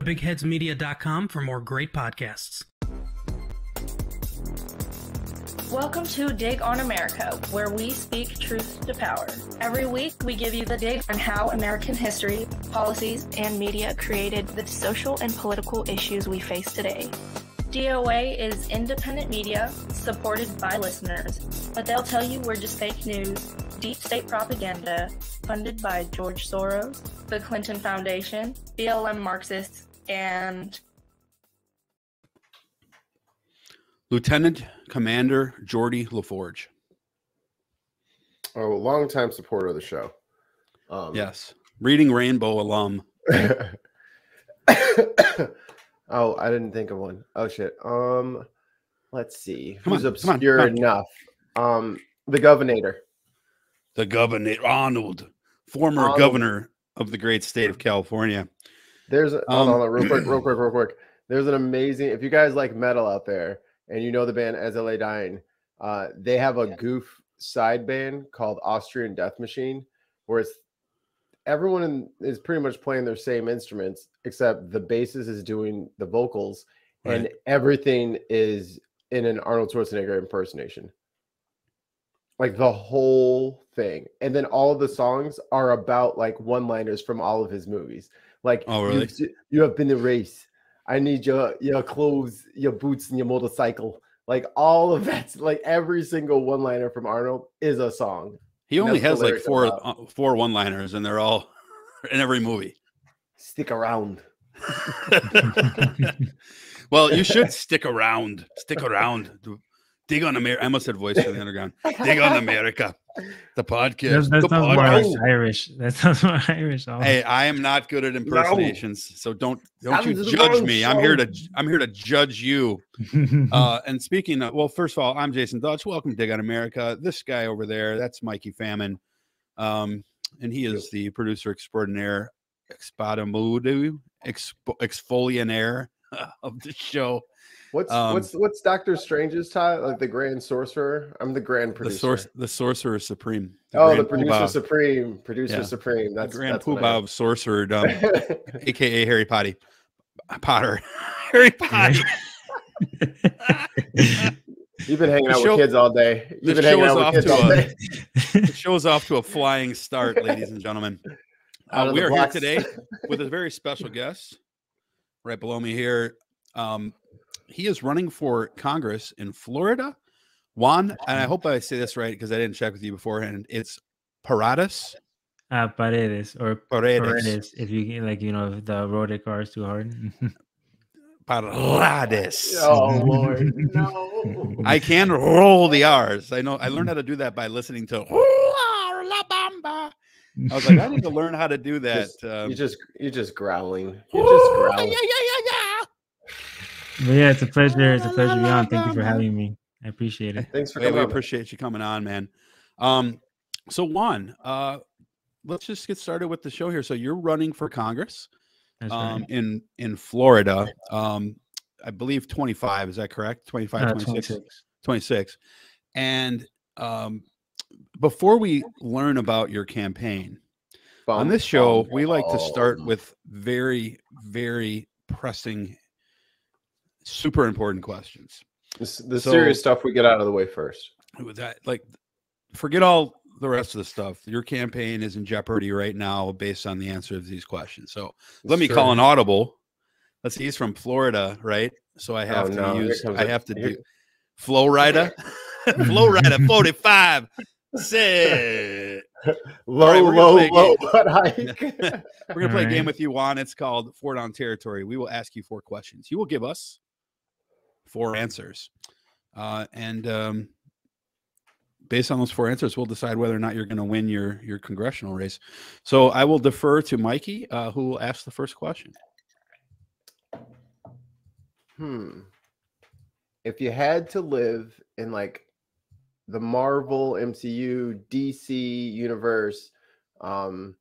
BigHeadsMedia.com for more great podcasts. Welcome to Dig on America, where we speak truth to power. Every week, we give you the dig on how American history, policies, and media created the social and political issues we face today. DOA is independent media supported by listeners, but they'll tell you we're just fake news, deep state propaganda, funded by George Soros, the Clinton Foundation, BLM Marxists, and Lieutenant Commander Geordi La Forge. Oh, a longtime supporter of the show. Um, Yes. Reading Rainbow alum. oh, I didn't think of one. Oh shit. Um, let's see. Come Who's on, come on, obscure come on. enough? Um, the Governor. The governor, Arnold, former Arnold. governor of the great state of California. There's Um, hold on, hold on, real quick, real quick, real quick. There's an amazing. If you guys like metal out there and you know the band As I Lay Dying, uh, they have a goof side band called Austrian Death Machine, where it's everyone in, is pretty much playing their same instruments except the bassist is doing the vocals and everything is in an Arnold Schwarzenegger impersonation. Like the whole thing. And then all of the songs are about like one-liners from all of his movies. Like Oh, really? you've you have been the race. I need your your clothes, your boots, and your motorcycle. Like all of that's like every single one-liner from Arnold is a song. He only has like four about. uh, four one liners, and they're all in every movie. Stick around. well, you should stick around. Stick around. Dig on America. I must have voice for the underground. Dig on America. The podcast. That's, that the sounds more podcast. like Irish. That sounds more Irish. also. Hey, I am not good at impersonations, so don't don't you judge wrong, me. I'm here to I'm here to judge you. Uh, and speaking of, well, first of all, I'm Jason Dutch. Welcome to Dig on America. This guy over there, that's Mikey Famine, um, and he is the producer extraordinaire, expadamudu, expo- exfolianaire of the show. What's Um, what's what's Doctor Strange's title? Like the Grand Sorcerer? I'm the Grand The Producer. source, the sorcerer supreme. oh, the Grand Producer Poobah, Supreme. Producer Yeah. Supreme. the That's Grand that's what Poobah am. of sorcererdom, aka Harry Potter. Potter, Harry Potter. You've been hanging The out show- with kids all day. You've been hanging show is out off with kids to all a- day. the show's off to a flying start, ladies and gentlemen. Uh, we the are here today with a very special guest right below me here. Um, he is running for Congress in Florida. Juan, and I hope I say this right because I didn't check with you beforehand. It's Paradas. uh, Paredes or Paredes. Paredes. If you like, you know, if the road car is too hard. Parades. Oh Lord, no. I can roll the R's. I know. I learned how to do that by listening to La Bamba. I was like, I need to learn how to do that. Just- Um, you just you're just growling. You're just growling. yeah, yeah, yeah, yeah." But yeah, it's a pleasure. It's a pleasure to be on. Thank you for having me. I appreciate it. Thanks for Hey, coming. we on. appreciate you coming on, man. Um, so Juan, uh, let's just get started with the show here. So you're running for Congress That's um, right. in in Florida. Um, I believe 25. Is that correct? 25, Uh, 26, 26. 26. And um, before we learn about your campaign on this show, bum, we like to start with very, very pressing, super important questions. This- the so- serious stuff we get out of the way first. with that like forget all the rest of the stuff your campaign is in jeopardy right now based on the answer of these questions so let me Sure. call an audible let's see he's from florida right so i oh, have Oh, to no, use comes i a- have to here- do flow rider flow rider 45 Sit. Low, right, we're gonna low, play a low game. butt hike. we're gonna play a game with you juan it's called four down territory we will ask you four questions you will give us four answers uh, and um, based on those four answers we'll decide whether or not you're going to win your your congressional race so i will defer to mikey uh, who will ask the first question Hmm. If you had to live in like the Marvel MCU, DC universe, um,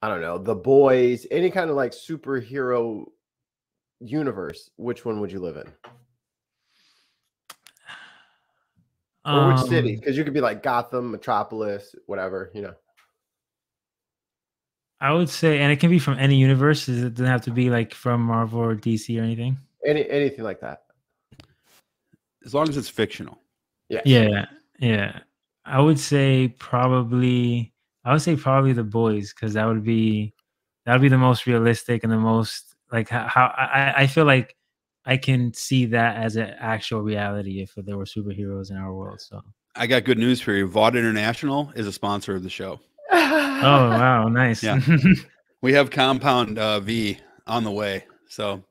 I don't know, the boys, any kind of like superhero universe, which one would you live in? Or which city? Um, Because you could be like Gotham, Metropolis, whatever, you know. I would say, and it can be from any universe. It doesn't have to be like from Marvel or DC or anything. Any anything like that. As long as it's fictional. Yeah. Yeah, yeah. I would say probably. I would say probably the boys because that would be that would be the most realistic and the most like how, how I I feel like I can see that as an actual reality if there were superheroes in our world. So. I got good news for you. Vought International is a sponsor of the show. Oh wow, nice. Yeah. We have Compound uh, V on the way. So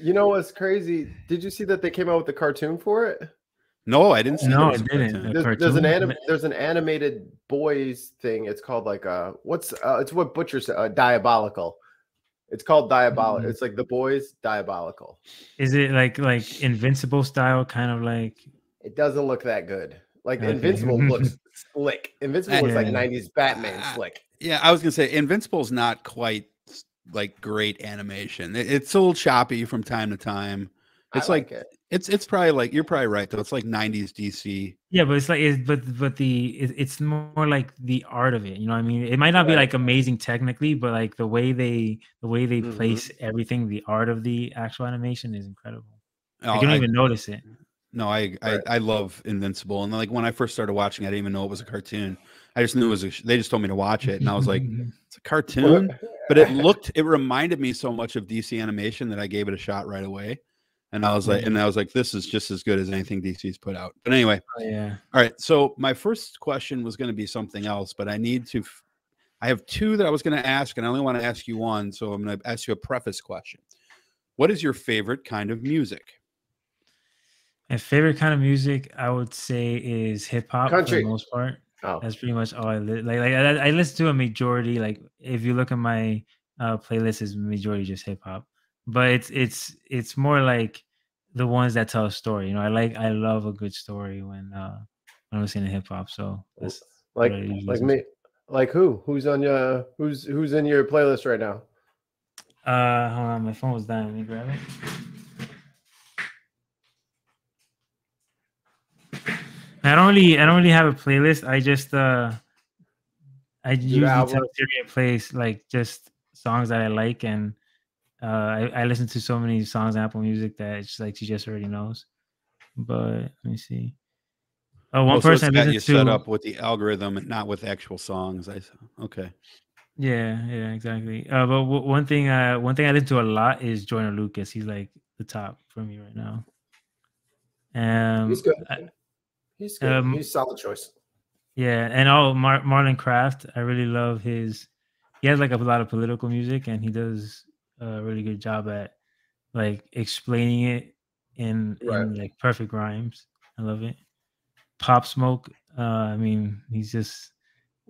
You know what's crazy? Did you see that they came out with the cartoon for it? no, I didn't see. No, there I didn't. cartoon. There's, there's an cartoon? anim- there's an animated boys thing. It's called like uh what's uh it's what Butcher said uh, diabolical. It's called diabolical. Mm. It's like the boys diabolical. Is it like like Invincible style, kind of like? It doesn't look that good. Like Okay. Invincible looks slick. Invincible looks like 90s Batman Ah, slick. Yeah, I was gonna say Invincible's not quite like great animation. It- it's a little choppy from time to time. I It's like, it. It's it's probably like you're probably right though. It's like '90s DC. Yeah, but it's like, it, but but the it, it's more like the art of it. You know, what I mean, it might not be like amazing technically, but like the way they the way they Mhm. place everything, the art of the actual animation is incredible. Oh, I don't I- even notice it. No, I, I Right. I love Invincible, and like when I first started watching, I didn't even know it was a cartoon. I just knew it was. A, they just told me to watch it, and I was like, "It's a cartoon," but it looked. It reminded me so much of DC animation that I gave it a shot right away, and I was like, and I was like, "This is just as good as anything DC's put out." But anyway, Oh, yeah. all right. So my first question was going to be something else, but I need to. f- I have two that I was going to ask, and I only want to ask you one, so I'm going to ask you a preface question. What is your favorite kind of music? My favorite kind of music, I would say, is hip hop for the most part. Oh, That's pretty much all I li- like. Like I, I listen to a majority. Like if you look at my uh, playlist, is majority just hip hop. But it's it's it's more like the ones that tell a story. You know, I like I love a good story when uh when I'm listening to hip hop. So like like me. Like who? Who's on your who's who's in your playlist right now? Uh, hold on, my phone was dying. Let me grab it. I don't really, I don't really have a playlist. I just, uh, I usually tell? Siri like just songs that I like, and uh, I, I listen to so many songs on Apple Music that it's like she just already knows. But let me see. Oh, one Oh, so it's person I got you listen set up with the algorithm and not with actual songs. I s- okay. Yeah, yeah, exactly. Uh, but w- one thing, uh, one thing I listen to a lot is Joyner Lucas. He's like the top for me right now. Um, He's good. I- He's good. um, He's solid choice. yeah, and oh, Mar- Marlon Craft. I really love his. He has like a lot of political music, and he does a really good job at like explaining it in, Right. in like perfect rhymes. I love it. Pop Smoke. Uh, I mean, he's just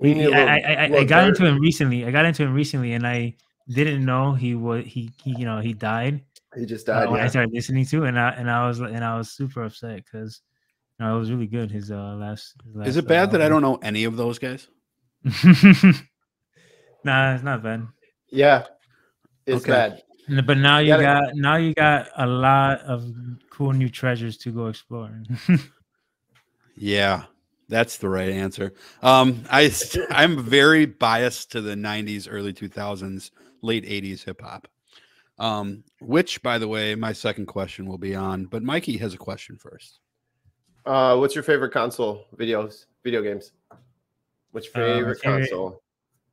he- I, little- I, I, I little got into him recently. I got into him recently, and I didn't know he was he, he you know he died He just uh, died. I started listening to, and I and I was and I was super upset because you know, it was really good. His uh last. His last Is it uh, bad that I don't know any of those guys? nah, it's not bad. Yeah. It's Okay. bad. But now you gotta- got now you got a lot of cool new treasures to go explore. Yeah, that's the right answer. Um, I I'm very biased to the '90s, early 2000s, late '80s hip hop. Um, which, by the way, my second question will be on. But Mikey has a question first. Uh, what's your favorite console videos, video games? What's your Uh, my favorite favorite- console?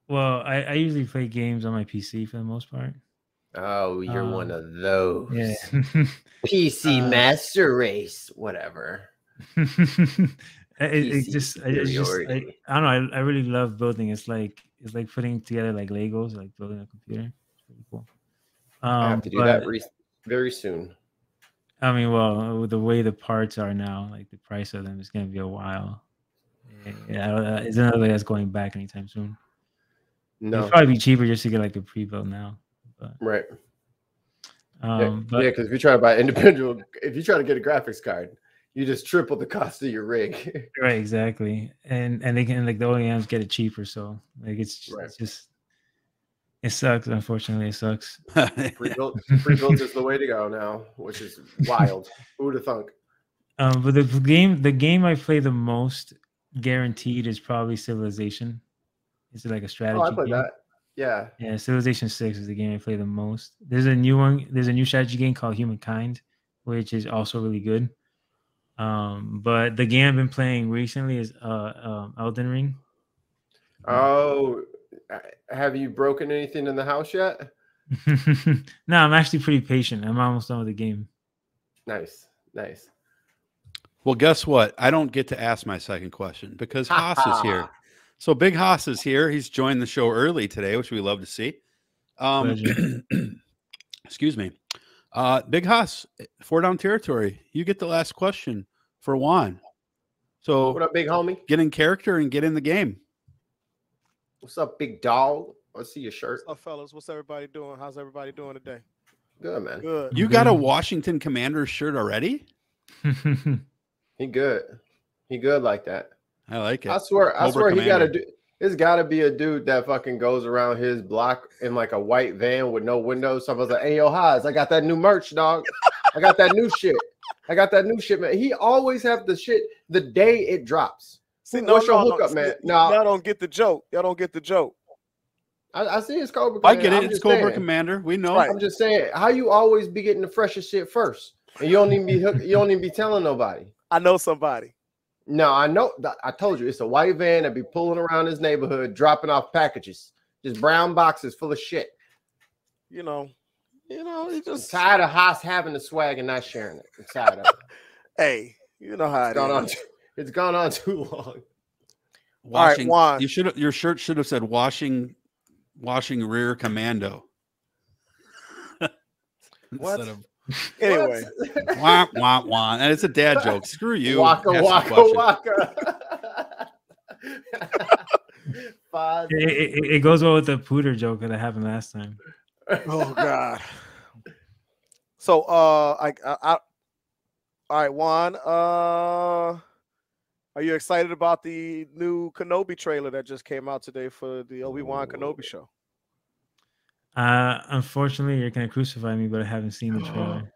well, I, I usually play games on my PC for the most part. Oh, you're one um, of those. Yeah. PC Uh, Master Race, whatever. it, it just, I- it's just I. I don't know. I, I really love building. It's like it's like putting together like Legos, like building a computer. It's pretty cool. Um, I have to do but, that re- very soon. I mean, well, with the way the parts are now, like the price of them is going to be a while. Yeah, I don't- uh, it's another that's going back anytime soon. No, It'd probably be cheaper just to get like a pre-built now. But right. um, yeah, but because if you try to buy individual, if you try to get a graphics card, you just triple the cost of your rig. right, exactly, and and they can like the OEMs get it cheaper, so like it's, Right. it's just it sucks. Unfortunately, it sucks. pre-built, pre-built is the way to go now, which is wild. Who would have thunk? Um, but the game, the game I play the most, guaranteed, is probably Civilization. It's like a strategy. Oh, I played game. that. Yeah. Yeah, Civilization Six is the game I play the most. There's a new one. There's a new strategy game called Humankind, which is also really good. Um, but the game I've been playing recently is uh um, Elden Ring. Oh, uh, have you broken anything in the house yet? no, I'm actually pretty patient. I'm almost done with the game. Nice, nice. Well, guess what? I don't get to ask my second question because Haas is here. So Big Haas is here. He's joined the show early today, which we love to see. Um, excuse me. Uh, Big Haas, four down territory. You get the last question for Juan. So What up, big homie? get in character and get in the game. What's up, big dog? Let's see your shirt. What's up, fellas? What's everybody doing? How's everybody doing today? Good man. Good. You got a Washington Commanders shirt already? He good. He good like that. I like it. I swear, I Cobra swear, he gotta Commander. do. There's got to be a dude that fucking goes around his block in like a white van with no windows. Someone's like, "Hey, yo, Haas, I got that new merch, dog. I got that new shit. I got that new shit, man." He always have the shit the day it drops. See, What's your hookup, see, man? No, Nah. y'all don't get the joke. Y'all don't get the joke. I, I see it's Cobra. I get it. I'm It's just Cobra saying. Commander. We know. Right. I'm just saying, how you always be getting the freshest shit first, and you don't even be hook, you don't even be telling nobody. I know somebody. No, I know. I told you it's a white van that be pulling around his neighborhood, dropping off packages, just brown boxes full of shit. You know, you know, he I'm just tired of Haas having the swag and not sharing it. I'm tired of it. hey, you know how It's it gone on. is. Too, it's gone on too long. All right, Washing, Juan. you should your shirt should have said washing washing rear commando. What? Instead of Anyway, wah wah wah. And it's a dad joke. Screw you. Waka Ask the waka waka. Five. it, it, it goes well with the pooter joke that happened last time. oh god. So, uh, I, I, I all right, Juan. Uh, are you excited about the new Kenobi trailer that just came out today for the Obi Wan Kenobi show? Uh, unfortunately, you're gonna crucify me, but I haven't seen the trailer.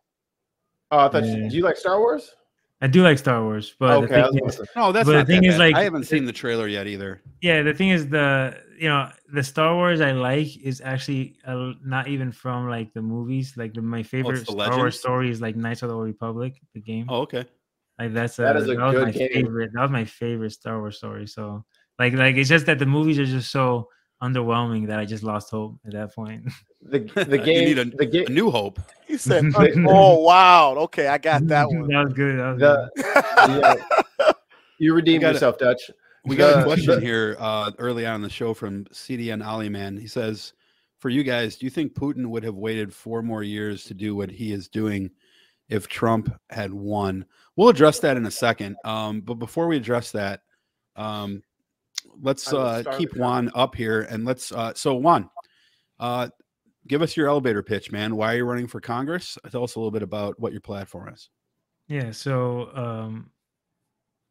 Oh, I thought you, do you like Star Wars? I do like Star Wars, but okay, I the thing is, No, that's But the thing that is, bad. like, I haven't seen the trailer yet either. yeah, the thing is the you know the Star Wars I like is actually uh, not even from like the movies. Like the, my favorite the Star Legends? Wars story is like Knights of the Old Republic, the game. Oh, okay. Like that's a, That is a was good my game. favorite. That was my favorite Star Wars story. So like like it's just that the movies are just so underwhelming that I just lost hope at that point. the the You game. need a- the game. A New Hope. He said, "Oh wow, okay, I got that one." that was good. That was The, good. yeah, you redeemed gotta- yourself, Dutch. We got a question here uh, early on in the show from CDN Ali Man. He says, "For you guys, do you think Putin would have waited four more years to do what he is doing if Trump had won?" We'll address that in a second. Um, but before we address that, um, let's uh, keep Juan up here and let's. Uh, so Juan, uh, give us your elevator pitch, man. Why are you running for Congress? Tell us a little bit about what your platform is. Yeah, so um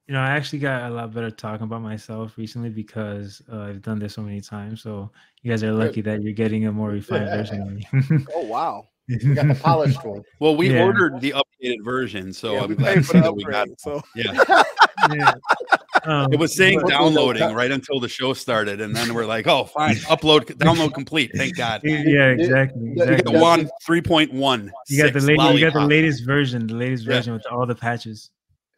you know, I actually got a lot better talking about myself recently because uh, I've done this so many times. So you guys are lucky that you're getting a more refined version of me. Oh wow. We got the polished one. Well, we Yeah. ordered the updated version, so yeah, I'm glad to see that we got. it. So Yeah. Yeah. Um, It was saying But- downloading right until the show started, and then we're like, "Oh, fine, upload, download complete." Thank God. yeah, You exactly. you got exactly. the one three point one. You got the latest. You got the latest version. The latest Yeah. version with all the patches.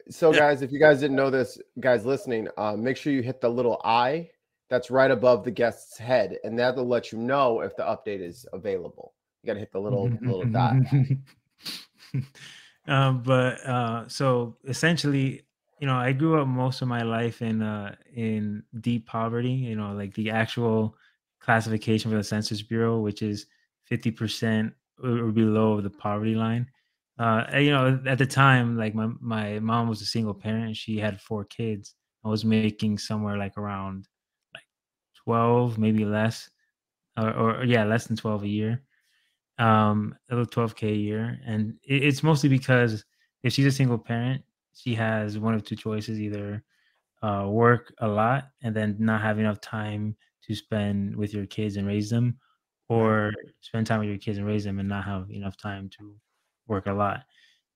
So, Yeah. guys, if you guys didn't know this, guys listening, uh, make sure you hit the little eye that's right above the guest's head, and that'll let you know if the update is available. You got to hit the little little dot. um, but uh, so essentially, you know, I grew up most of my life in uh, in deep poverty. You know, like the actual classification for the Census Bureau, which is fifty percent or below the poverty line. Uh, you know, at the time, like my my mom was a single parent. She had four kids. I was making somewhere like around like twelve, maybe less, or, or yeah, less than twelve a year um a little 12k a year and it, it's mostly because if she's a single parent she has one of two choices either uh work a lot and then not have enough time to spend with your kids and raise them or spend time with your kids and raise them and not have enough time to work a lot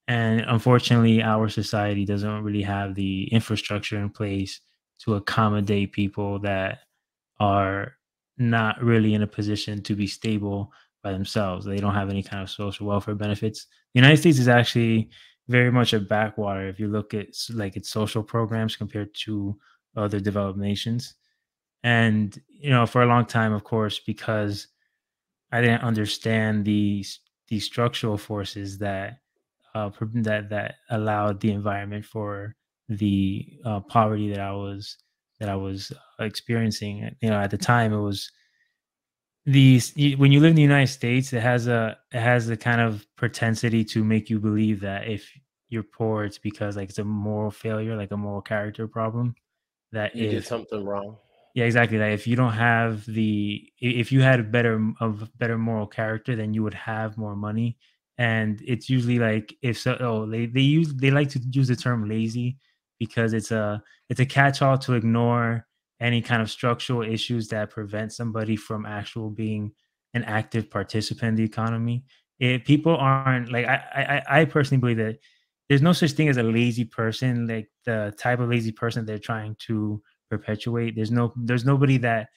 and unfortunately our society doesn't really have the infrastructure in place to accommodate people that are not really in a position to be stable by themselves. They don't have any kind of social welfare benefits. The United States is actually very much a backwater if you look at like its social programs compared to other developed nations. And you know, for a long time, of course, because I didn't understand the the structural forces that uh, that that allowed the environment for the uh, poverty that I was that I was experiencing. You know, at the time, it was these when you live in the United States, it has a it has a kind of propensity to make you believe that if you're poor, it's because like it's a moral failure, like a moral character problem. That You if did something wrong. yeah, exactly. That if you don't have the, if you had a better of better moral character, then you would have more money. And it's usually like if so, oh, they they use they like to use the term lazy because it's a it's a catch-all to ignore any kind of structural issues that prevent somebody from actual being an active participant in the economy. If people aren't like I I, I I personally believe that there's no such thing as a lazy person, like the type of lazy person they're trying to perpetuate. There's no there's nobody that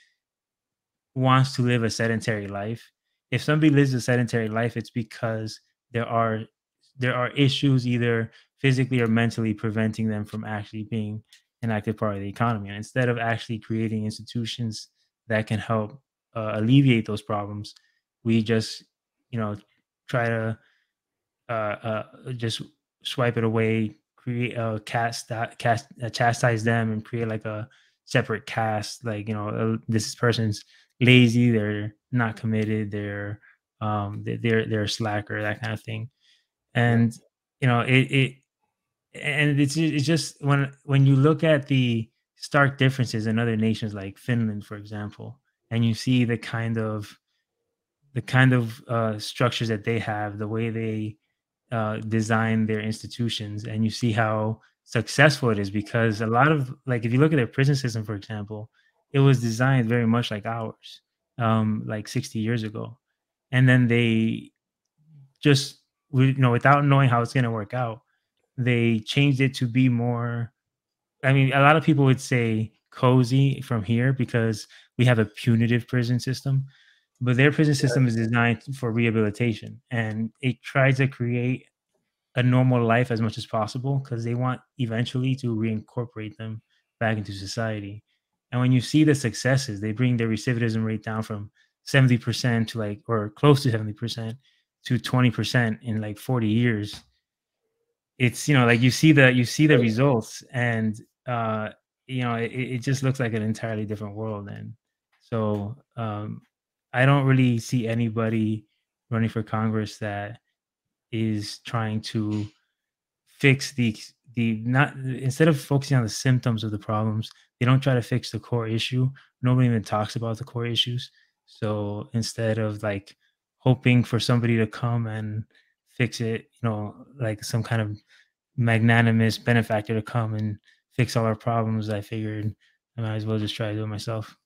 wants to live a sedentary life. If somebody lives a sedentary life, it's because there are there are issues either physically or mentally preventing them from actually being an active part of the economy. And instead of actually creating institutions that can help uh, alleviate those problems, we just you know try to uh, uh, just swipe it away, create a cast that cast uh, chastise them, and create like a separate cast. Like you know, uh, this person's lazy, they're not committed, they're um they- they're they're a slacker, that kind of thing. And you know, it it and it's it's just when when you look at the stark differences in other nations like Finland, for example, and you see the kind of the kind of uh, structures that they have, the way they uh, design their institutions, and you see how successful it is. Because a lot of like, if you look at their prison system, for example, it was designed very much like ours, um, like 60 years ago, and then they just you know without knowing how it's going to work out, they changed it to be more. I mean, a lot of people would say cozy from here because we have a punitive prison system but their prison system is designed for rehabilitation and it tries to create a normal life as much as possible because they want eventually to reincorporate them back into society and when you see the successes they bring their recidivism rate down from 70% to like or close to 70% to 20% in like 40 years it's you know like you see the you see the results and uh you know it, it just looks like an entirely different world and so um I don't really see anybody running for Congress that is trying to fix the the not instead of focusing on the symptoms of the problems, they don't try to fix the core issue. Nobody even talks about the core issues. So instead of like hoping for somebody to come and fix it, you know, like some kind of magnanimous benefactor to come and fix all our problems, I figured I might as well just try to do it myself.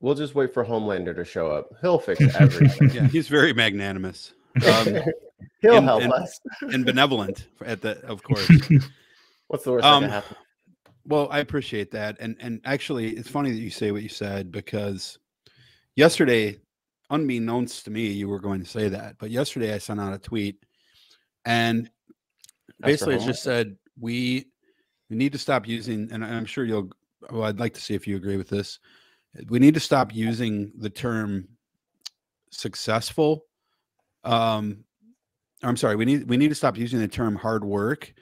We'll just wait for Homelander to show up. He'll fix everything. Yeah, he's very magnanimous um, He'll and- help and- us. and benevolent at the, of course. What's the worst Um, that can happen? Well, I appreciate that, and and actually, it's funny that you say what you said because yesterday, unbeknownst to me, you were going to say that, but yesterday I sent out a tweet, and basically it just said we we need to stop using, and I'm sure you'll. Well, I'd like to see if you agree with this. We need to stop using the term successful. Um, I'm sorry. We need we need to stop using the term hard work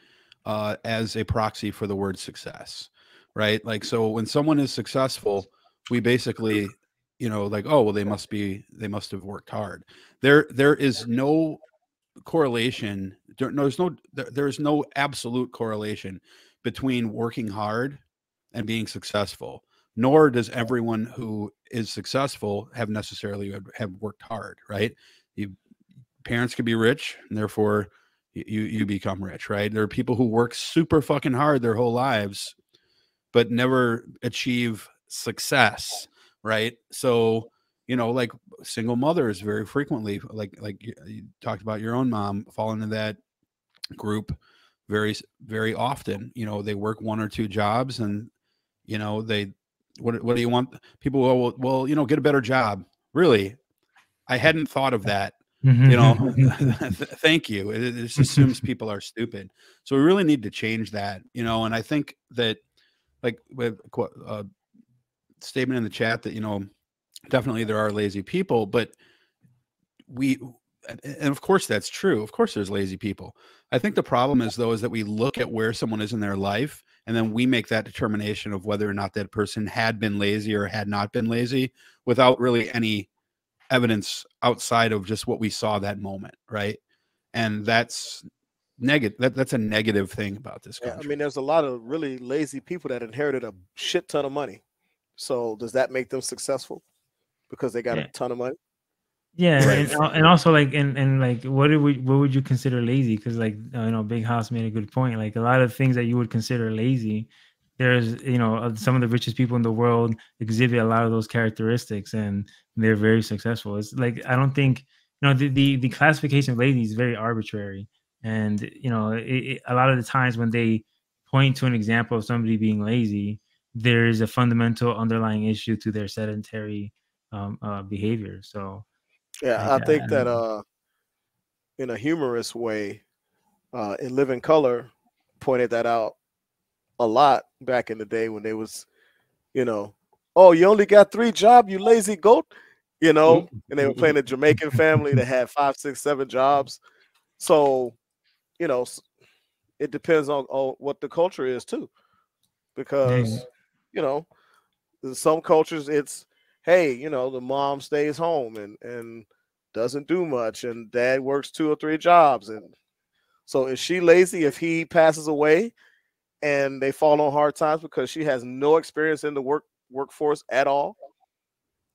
uh, as a proxy for the word success, right? Like, so when someone is successful, we basically, you know, like, oh, well, they must be, they must have worked hard. There, there is no correlation. There, no, there's no, there, there's no absolute correlation between working hard and being successful. Nor does everyone who is successful have necessarily have, worked hard, right? You parents could be rich, and therefore you you become rich, right? There are people who work super fucking hard their whole lives, but never achieve success, right? So you know, like single mothers very frequently, like like you, talked about your own mom, fall into that group very very often. You know, they work one or two jobs, and you know they what what do you want? People will well, you know, get a better job. Really, I hadn't thought of that. You know, mm-hmm. thank you. It, it just assumes people are stupid. So we really need to change that. You know, and I think that like with a statement in the chat that you know definitely there are lazy people, but we and of course that's true. Of course there's lazy people. I think the problem is though is that we look at where someone is in their life and then we make that determination of whether or not that person had been lazy or had not been lazy without really any evidence outside of just what we saw that moment, right? And that's negative that, that's a negative thing about this country. Yeah, I mean there's a lot of really lazy people that inherited a shit ton of money. So does that make them successful because they got yeah. a ton of money? Yeah, right. and, and also like and and like what do we what would you consider lazy? Because like uh, you know, Big House made a good point. Like a lot of things that you would consider lazy, there's you know uh, some of the richest people in the world exhibit a lot of those characteristics, and they're very successful. It's like I don't think you know the the, the classification of lazy is very arbitrary, and you know it, it, a lot of the times when they point to an example of somebody being lazy, there is a fundamental underlying issue to their sedentary um, uh, behavior. So yeah, I think that uh, in a humorous way, uh, in Living Color pointed that out a lot back in the day when they was, you know, oh, you only got three jobs, you lazy goat, you know, mm-hmm. and they were playing a Jamaican family that had five, six, seven jobs. So, you know, it depends on, on what the culture is too, because you know, some cultures it's hey, you know, the mom stays home and and doesn't do much, and dad works two or three jobs, and so is she lazy if he passes away and they fall on hard times because she has no experience in the work workforce at all?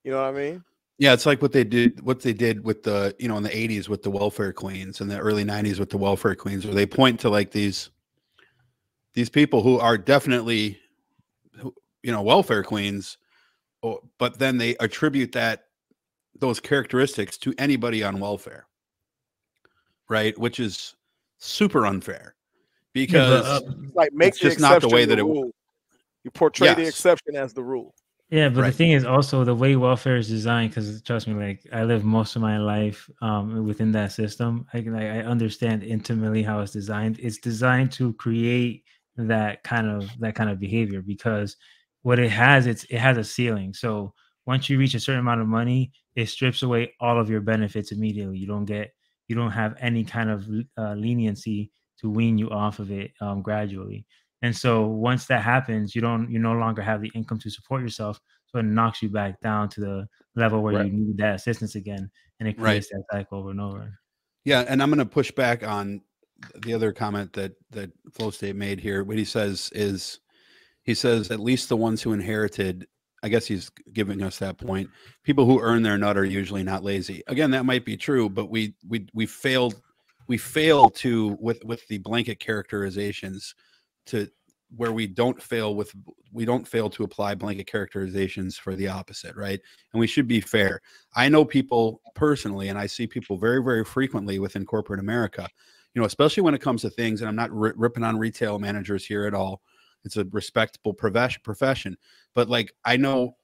You know what I mean? Yeah, it's like what they did what they did with the, you know, in the 80s with the welfare queens and the early 90s with the welfare queens where they point to like these these people who are definitely you know, welfare queens but then they attribute that those characteristics to anybody on welfare right which is super unfair because yeah, but, uh, like make just not the way that it rule. you portray yes. the exception as the rule yeah but right. the thing is also the way welfare is designed because trust me like i live most of my life um, within that system I, I understand intimately how it's designed it's designed to create that kind of that kind of behavior because what it has it's it has a ceiling. So once you reach a certain amount of money it strips away all of your benefits immediately. You don't get you don't have any kind of uh, leniency to wean you off of it um, gradually. And so once that happens you don't you no longer have the income to support yourself so it knocks you back down to the level where right. you need that assistance again and it creates right. that cycle over and over. Yeah and i'm going to push back on the other comment that that flow state made here. What he says is he says at least the ones who inherited i guess he's giving us that point people who earn their nut are usually not lazy. Again that might be true but we we we failed we fail to with with the blanket characterizations to where we don't fail with we don't fail to apply blanket characterizations for the opposite right? And we should be fair. I know people personally and i see people very very frequently within corporate america you know especially when it comes to things and i'm not ripping on retail managers here at all it's a respectable profession profession but like i know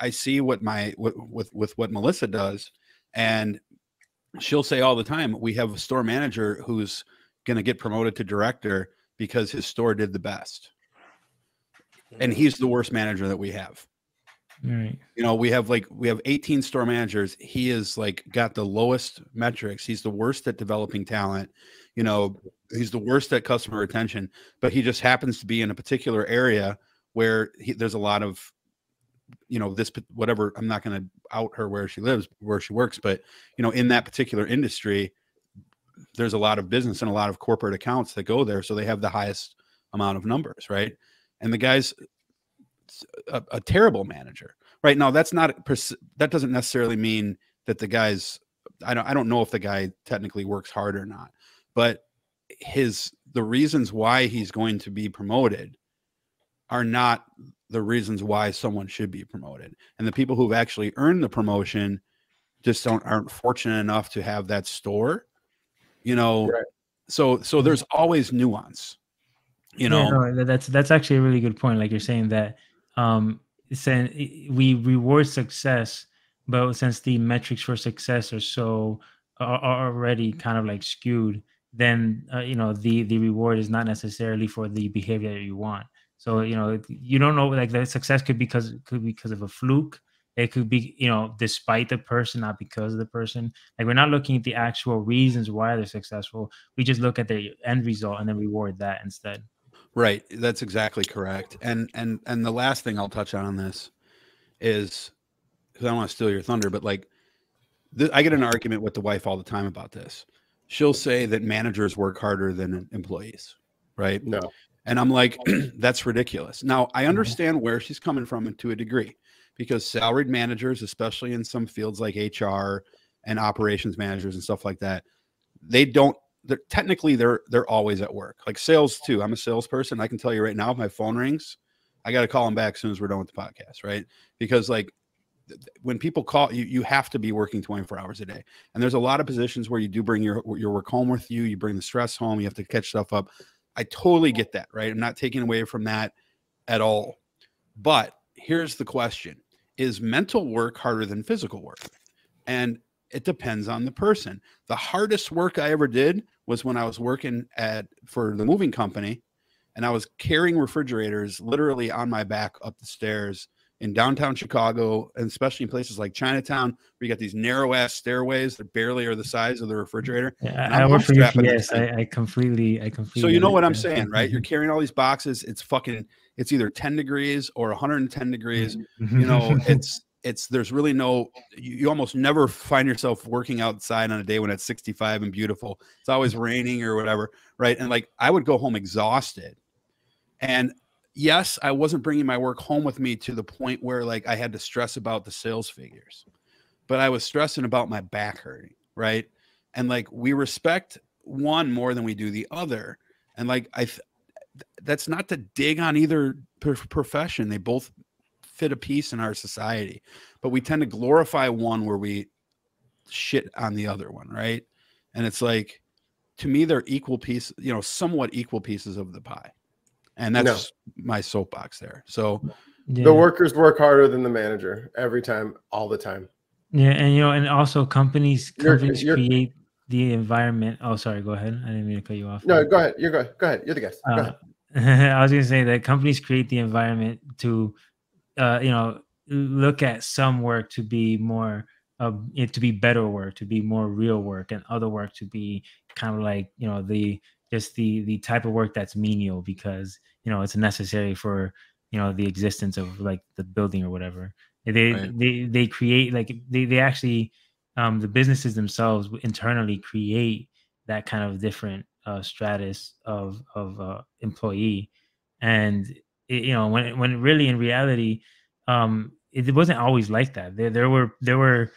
i see what my with with, with what melissa does and she'll say all the time we have a store manager who's going to get promoted to director because his store did the best. And he's the worst manager that we have. Right. You know we have like we have 18 store managers. He is like got the lowest metrics. He's the worst at developing talent you know he's the worst at customer retention, but he just happens to be in a particular area where he, there's a lot of you know this whatever i'm not going to out her where she lives where she works but you know in that particular industry there's a lot of business and a lot of corporate accounts that go there so they have the highest amount of numbers right? And the guy's a, a terrible manager right? Now that's not that doesn't necessarily mean that the guy's i don't i don't know if the guy technically works hard or not but his the reasons why he's going to be promoted are not the reasons why someone should be promoted. And the people who've actually earned the promotion just don't aren't fortunate enough to have that store you know? Right. so so there's always nuance you know? yeah, no, that's that's actually a really good point like you're saying that um saying we reward success, but since the metrics for success are so are, are already kind of like skewed, then uh, you know the the reward is not necessarily for the behavior that you want. So you know you don't know like the success could be because could be because of a fluke. It could be you know despite the person, not because of the person. Like we're not looking at the actual reasons why they're successful. We just look at the end result and then reward that instead. Right. That's exactly correct. And and and the last thing I'll touch on on this is because I don't want to steal your thunder, but like th- I get an argument with the wife all the time about this. She'll say that managers work harder than employees, right? No. And I'm like, that's ridiculous. Now I mm-hmm. understand where she's coming from to a degree, because salaried managers, especially in some fields like HR and operations managers and stuff like that, they don't they're technically they're they're always at work. Like sales too. I'm a salesperson. I can tell you right now, if my phone rings, I got to call them back as soon as we're done with the podcast, right? Because like when people call you, you have to be working 24 hours a day. And there's a lot of positions where you do bring your your work home with you. You bring the stress home. You have to catch stuff up. I totally get that, right? I'm not taking away from that at all. But here's the question: Is mental work harder than physical work? And it depends on the person. The hardest work I ever did was when I was working at for the moving company and I was carrying refrigerators literally on my back up the stairs in downtown Chicago, and especially in places like Chinatown, where you got these narrow ass stairways that barely are the size of the refrigerator. Yeah, I, work for UPS. I, I completely, I completely. So you know what I'm saying, right? You're mm-hmm. carrying all these boxes. It's fucking. It's either 10 degrees or 110 degrees. You know, mm-hmm. it's it's there's really no. You, you almost never find yourself working outside on a day when it's 65 and beautiful. It's always raining or whatever, right? And like I would go home exhausted, and yes, I wasn't bringing my work home with me to the point where like I had to stress about the sales figures, but I was stressing about my back hurting, right? And like we respect one more than we do the other, and like I, th- that's not to dig on either pro- profession. They both fit a piece in our society, but we tend to glorify one where we shit on the other one, right? And it's like to me they're equal piece, you know, somewhat equal pieces of the pie. And No. that's my soapbox there. So Yeah. The workers work harder than the manager every time, all the time. Yeah, and you know, and also companies You're- companies you're- create the environment. Oh, sorry, go ahead. I didn't mean to cut you off. No, go ahead. You're good. Go ahead. You're the guest. Go Uh, ahead. I was going to say that companies create the environment to, uh, you know, look at some work to be more, uh, it to be better work, to be more real work, and other work to be kind of like, you know, the just the the type of work that's menial because you know it's necessary for you know the existence of like the building or whatever. They Right. they they create like they they actually um, the businesses themselves internally create that kind of different uh, stratus of of uh, employee, and it, you know when when really in reality, um, it, it wasn't always like that. There there were there were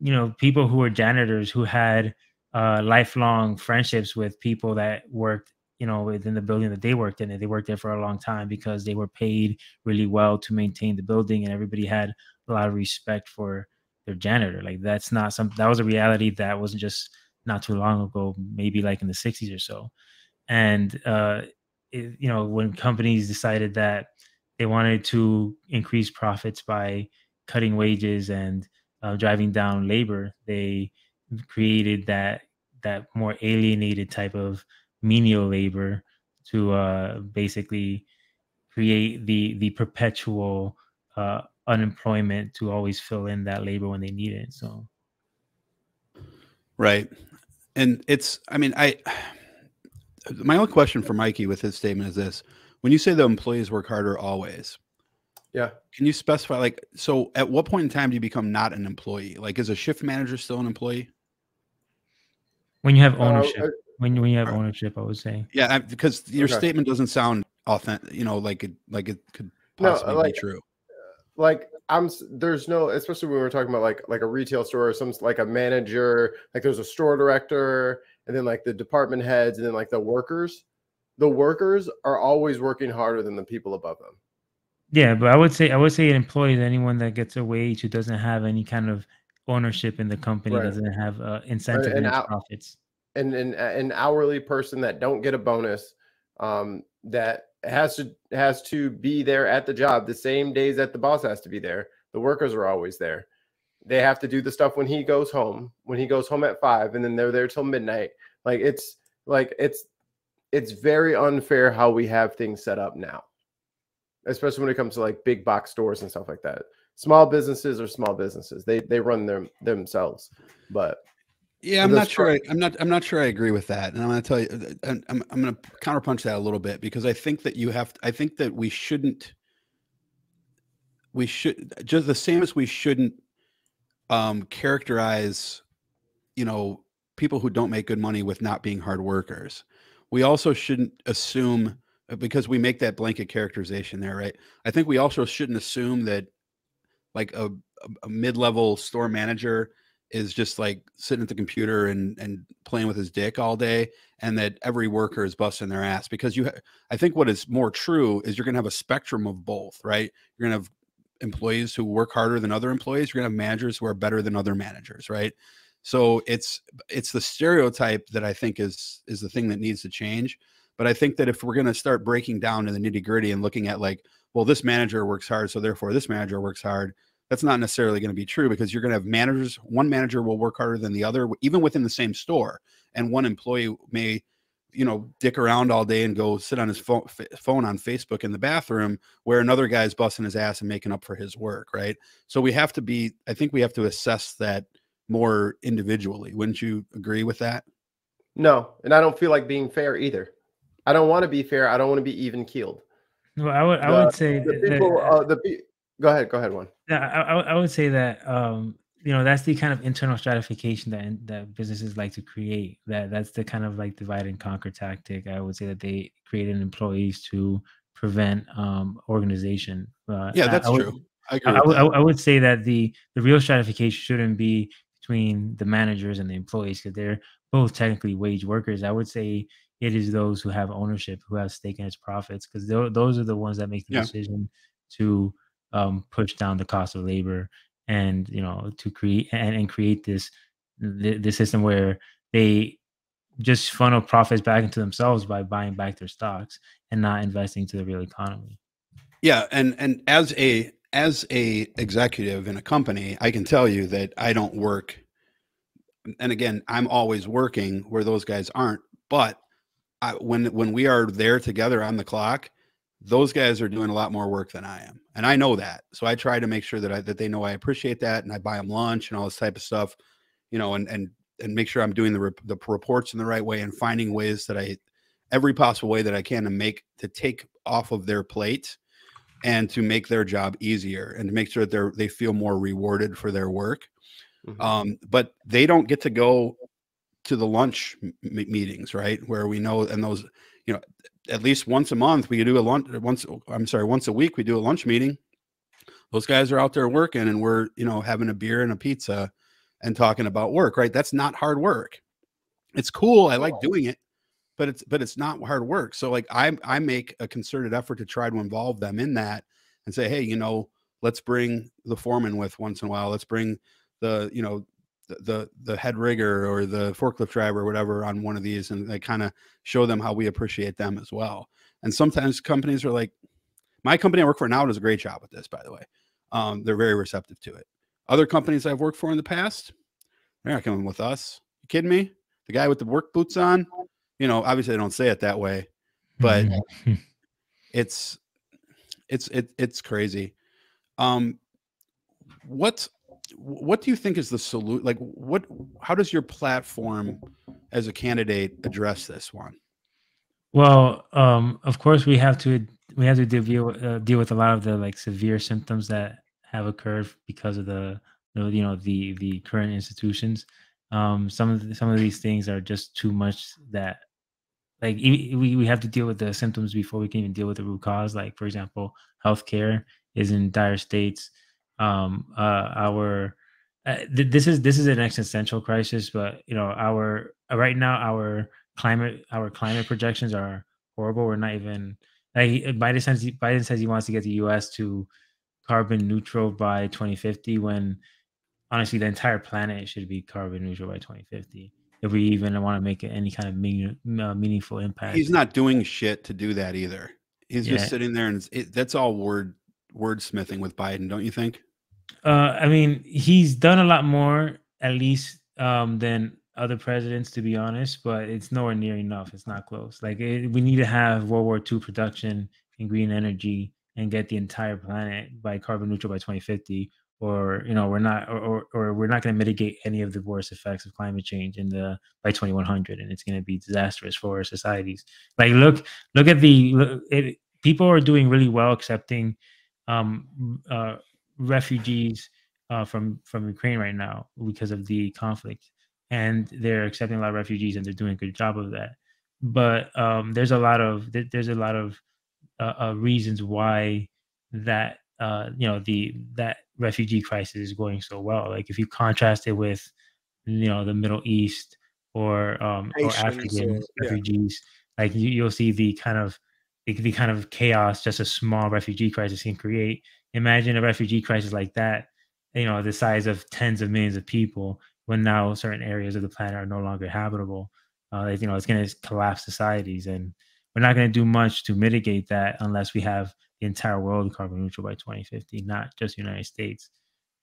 you know people who were janitors who had uh, lifelong friendships with people that worked you know within the building that they worked in and they worked there for a long time because they were paid really well to maintain the building and everybody had a lot of respect for their janitor. Like that's not some that was a reality that wasn't just not too long ago maybe like in the 60s or so. And uh it, you know when companies decided that they wanted to increase profits by cutting wages and uh, driving down labor they created that that more alienated type of menial labor to uh, basically create the the perpetual uh, unemployment to always fill in that labor when they need it. So Right. And it's, I mean, I, my only question for Mikey with his statement is this when you say the employees work harder always, Yeah. can you specify, like, so at what point in time do you become not an employee? Like, is a shift manager still an employee? when you have Uh, ownership, uh, when you- when you have ownership, I would say. Yeah, I, because your Okay. statement doesn't sound authentic, you know, like it, like it could No, possibly like- be true. like I'm there's no especially when we're talking about like like a retail store or some like a manager like there's a store director and then like the department heads and then like the workers the workers are always working harder than the people above them Yeah, but I would say I would say an employee is anyone that gets a wage who doesn't have any kind of ownership in the company, Right. doesn't have uh, incentive and in its out- profits. And an an hourly person that don't get a bonus um that has to has to be there at the job the same days that the boss has to be there. The workers are always there. They have to do the stuff when he goes home. When he goes home at five, and then they're there till midnight. Like it's like it's it's very unfair how we have things set up now, especially when it comes to like big box stores and stuff like that. Small businesses are small businesses. They they run them themselves, but yeah, I'm not sure. I, I'm not. I'm not sure. I agree with that, and I'm going to tell you. Uh, uh, I'm. I'm, I'm going to counterpunch that a little bit because I think that you have. I think that we shouldn't. We should just the same as we shouldn't um, characterize, you know, people who don't make good money with not being hard workers. We also shouldn't assume uh, because we make that blanket characterization there, right? I think we also shouldn't assume that like a, a mid-level store manager is just like sitting at the computer and and playing with his dick all day and that every worker is busting their ass because you i think what is more true is you're going to have a spectrum of both right? You're going to have employees who work harder than other employees you're going to have managers who are better than other managers right? So it's it's the stereotype that i think is is the thing that needs to change but i think that if we're going to start breaking down to the nitty gritty and looking at like well this manager works hard so therefore this manager works hard that's not necessarily going to be true because you're going to have managers one manager will work harder than the other even within the same store and one employee may you know dick around all day and go sit on his phone, phone on facebook in the bathroom where another guy's busting his ass and making up for his work right? So we have to be i think we have to assess that more individually. Wouldn't you agree with that? No and i don't feel like being fair either. I don't want to be fair i don't want to be even keeled. Well i would i would say the people that, uh, the Go ahead. Go ahead. One. Yeah, I, I would say that um, you know that's the kind of internal stratification that that businesses like to create. That that's the kind of like divide and conquer tactic. I would say that they create created employees to prevent um, organization. Uh, yeah, that's I, I true. Would, I, agree I, I, would say that the the real stratification shouldn't be between the managers and the employees because they're both technically wage workers. I would say it is those who have ownership, who have stake in its profits, because those are the ones that make the yeah. decision to um, push down the cost of labor and you know to create and, and create this the system where they just funnel profits back into themselves by buying back their stocks and not investing to the real economy. Yeah and and as a as a executive in a company i can tell you that i don't work and again i'm always working where those guys aren't but I, when when we are there together on the clock those guys are doing a lot more work than I am, and I know that. So I try to make sure that I that they know I appreciate that, and I buy them lunch and all this type of stuff, you know, and and and make sure I'm doing the the reports in the right way and finding ways that I every possible way that I can to make to take off of their plate and to make their job easier and to make sure that they're they feel more rewarded for their work. Mm-hmm. Um, but they don't get to go to the lunch meetings, right? Where we know and those you know, at least once a month we do a lunch. Once I'm sorry, once a week we do a lunch meeting. Those guys are out there working, and we're you know having a beer and a pizza, and talking about work. Right? That's not hard work. It's cool. I like doing it, but it's but it's not hard work. So like I I make a concerted effort to try to involve them in that and say, hey, you know, let's bring the foreman with once in a while. Let's bring the you know the the head rigger or the forklift driver or whatever on one of these and they kind of show them how we appreciate them as well. And sometimes companies are like my company i work for now does a great job with this by the way. Um, they're very receptive to it. Other companies i've worked for in the past they're not coming with us. You kidding me? The guy with the work boots on you know obviously they don't say it that way but mm-hmm. it's it's it, it's crazy. Um what what do you think is the solution? Like, what? How does your platform as a candidate address this one? Well, um, of course, we have to we have to deal uh, deal with a lot of the like severe symptoms that have occurred because of the you know the the current institutions. Um, some of the, some of these things are just too much that like we we have to deal with the symptoms before we can even deal with the root cause. Like for example, healthcare is in dire states um, uh, our uh, th- this is this is an existential crisis, but you know our uh, right now our climate our climate projections are horrible. We're not even like Biden says Biden says he wants to get the U.S. to carbon neutral by 2050 when honestly the entire planet should be carbon neutral by 2050 if we even want to make any kind of meaning, uh, meaningful impact. He's not doing shit to do that either. He's Yeah. just sitting there, and it, that's all word wordsmithing with Biden, don't you think? Uh, I mean, he's done a lot more, at least, um, than other presidents, to be honest. But it's nowhere near enough. It's not close. Like it, we need to have World War II production in green energy and get the entire planet by carbon neutral by 2050, or you know, we're not, or or, or we're not going to mitigate any of the worst effects of climate change in the by 2100, and it's going to be disastrous for our societies. Like look, look at the look, it, people are doing really well accepting um, uh, refugees uh, from from Ukraine right now because of the conflict, and they're accepting a lot of refugees, and they're doing a good job of that. But um, there's a lot of there's a lot of uh, uh, reasons why that uh, you know the that refugee crisis is going so well. Like if you contrast it with you know the Middle East or um, or African yeah. refugees, like you, you'll see the kind of the, the kind of chaos just a small refugee crisis can create. Imagine a refugee crisis like that, you know, the size of tens of millions of people, when now certain areas of the planet are no longer habitable. Uh, you know, it's going to collapse societies, and we're not going to do much to mitigate that unless we have the entire world carbon neutral by 2050, not just the United States.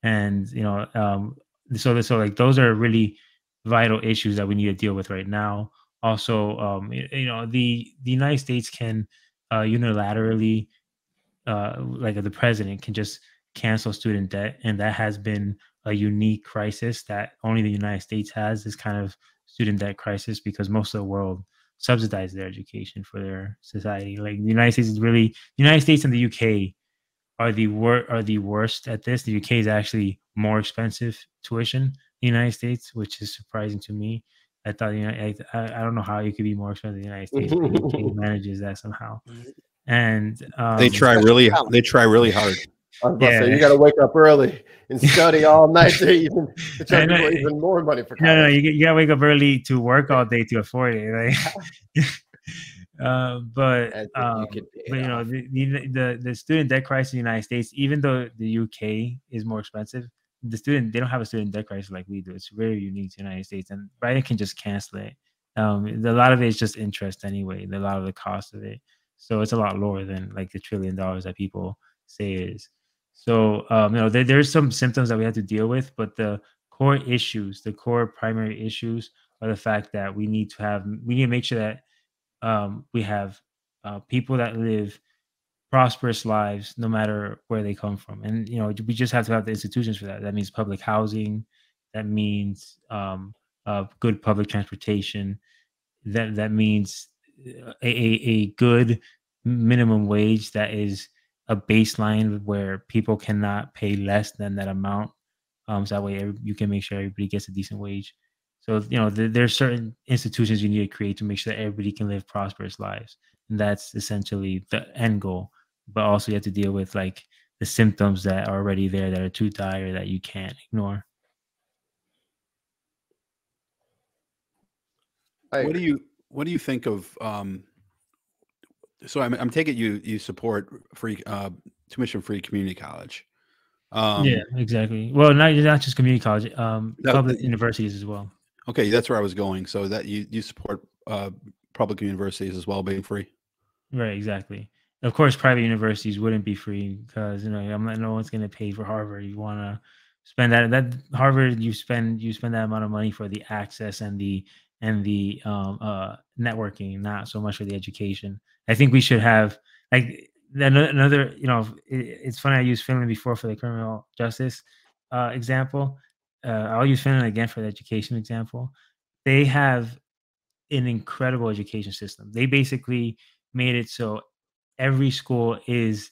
And you know, um, so so like those are really vital issues that we need to deal with right now. Also, um, you know, the the United States can uh, unilaterally, uh, like the president can just cancel student debt, and that has been a unique crisis that only the United States has. This kind of student debt crisis because most of the world subsidize their education for their society. Like the United States is really the United States and the UK are the wor- are the worst at this. The UK is actually more expensive tuition. The United States, which is surprising to me. I thought you know I, I I don't know how you could be more expensive than the United States. but manages that somehow, and um, they try really, they try really hard. I was about to say, Yeah. you got to wake up early and study all night to even to charge I know, even more money for No, no, you, you gotta wake up early to work all day to afford it. Like, uh, but um, you could pay but you know the, the the the student debt crisis in the United States, even though the UK is more expensive, the student they don't have a student debt crisis like we do. It's very unique to the United States, and Biden can just cancel it. Um, a lot of it is just interest anyway. A lot of the cost of it, so it's a lot lower than like the trillion dollars that people say it is. So um, you know there, there's some symptoms that we have to deal with, but the core issues, the core primary issues, are the fact that we need to have we need to make sure that um, we have uh, people that live prosperous lives no matter where they come from. And you know we just have to have the institutions for that. That means public housing. That means um, uh, good public transportation. That that means uh, a, a, a good minimum wage that is a baseline where people cannot pay less than that amount. Um, so that way you can make sure everybody gets a decent wage. So you know there, there's certain institutions you need to create to make sure that everybody can live prosperous lives. And that's essentially the end goal but also you have to deal with like the symptoms that are already there that are too dire that you can't ignore. I what do you what do you think of um so i'm, I'm taking you you support free uh tuition free community college. Um yeah exactly. Well not, not just community college um No, public universities as well. Okay that's where i was going. So that you you support uh public universities as well being free? Right exactly of course private universities wouldn't be free because you know i'm not no one's going to pay for harvard. You want to spend that that harvard you spend you spend that amount of money for the access and the and the um uh networking not so much for the education. I think we should have like another you know it, it's funny i used finland before for the criminal justice uh example. Uh i'll use finland again for the education example. They have an incredible education system. They basically made it so every school is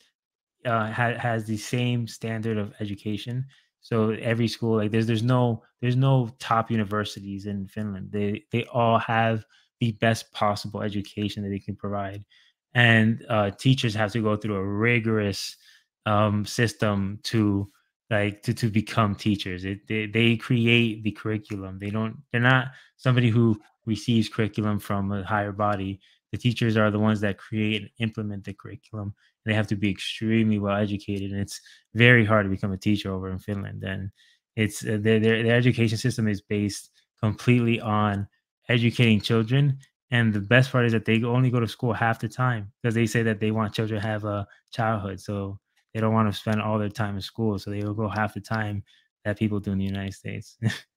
uh, ha- has the same standard of education. So every school, like there's there's no there's no top universities in Finland. They they all have the best possible education that they can provide, and uh, teachers have to go through a rigorous um, system to like to, to become teachers. It, they they create the curriculum. They don't. They're not somebody who receives curriculum from a higher body the teachers are the ones that create and implement the curriculum and they have to be extremely well educated and it's very hard to become a teacher over in finland and it's uh, their, their, their education system is based completely on educating children And the best part is that they only go to school half the time because they say that they want children to have a childhood. So they don't want to spend all their time in school. So they will go half the time that people do in the United States.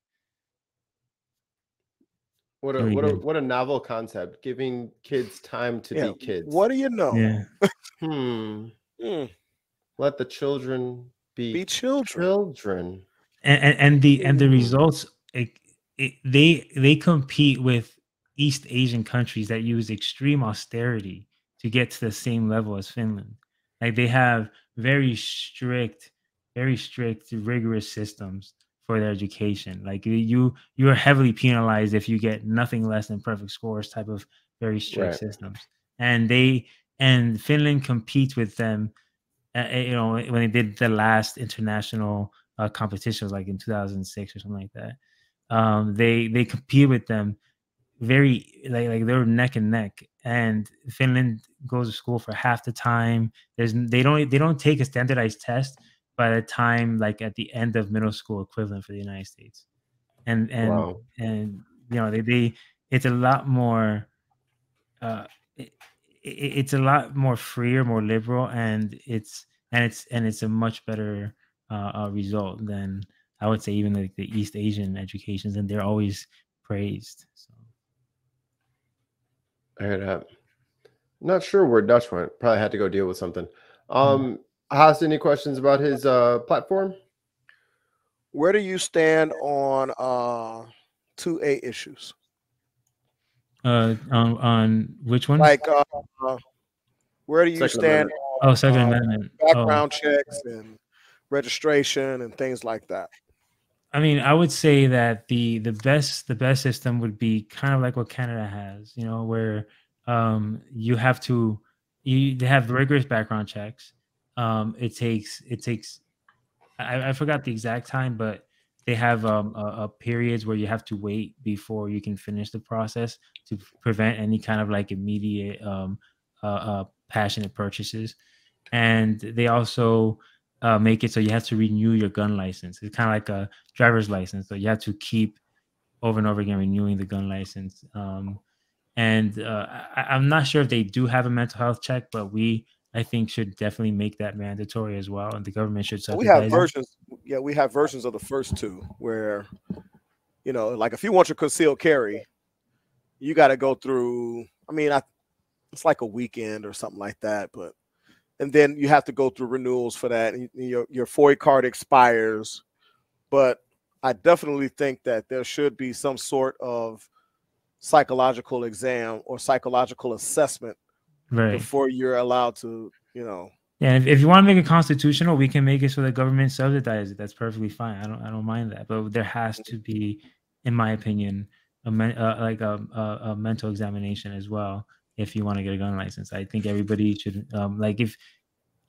What a what a what a novel concept, giving kids time to Yeah, be kids. What do you know? yeah. Hmm. Hmm, Let the children be, be children. children. and, and, and the and the results it, it, they they compete with east asian countries that use extreme austerity to get to the same level as finland like they have very strict very strict rigorous systems for their education. Like you- you are heavily penalized if you get nothing less than perfect scores type of very strict Right. systems. And they and finland competes with them uh, uh, you know when they did the last international uh, competitions like in 2006 or something like that. Um they they compete with them very like like they're neck and neck. And finland goes to school for half the time. There's they don't they don't take a standardized test by the time like at the end of middle school equivalent for the united states and and Wow. and you know they, they it's a lot more uh it, it, it's a lot more freer more liberal and it's and it's and it's a much better uh, uh result than i would say even like the east asian educations and they're always praised so I heard that. Not sure where Dutch went. Probably had to go deal with something. Hmm. Um, Haas, any questions about his uh platform? Where do you stand on uh two A issues? uh on on which one Like uh, uh, where do you Second stand oh second uh, amendment Oh. background checks and registration and things like that? I mean, I would say that the the best the best system would be kind of like what Canada has, you know, where um, you have to you they have rigorous background checks. Um, it takes it takes I, I forgot the exact time, but they have um, a, a periods where you have to wait before you can finish the process to prevent any kind of like immediate um, uh, uh, passionate purchases. And they also uh, make it so you have to renew your gun license. It's kind of like a driver's license, so you have to keep over and over again renewing the gun license. Um, and uh, I, I'm not sure if they do have a mental health check, but we I think should definitely make that mandatory as well, and the government should. we have subsidize it. versions. Yeah, we have versions of the first two where, you know, like if you want your concealed carry, you got to go through. I mean, I, it's like a weekend or something like that, but and then you have to go through renewals for that. And your your FOID card expires, but I definitely think that there should be some sort of psychological exam or psychological assessment right. before you're allowed to, you know, Yeah, if, if you want to make it constitutional, we can make it so the government subsidizes it. That's perfectly fine. I don't I don't mind that. But there has to be, in my opinion, a men, uh, like a, a a mental examination as well if you want to get a gun license. I think everybody should um like if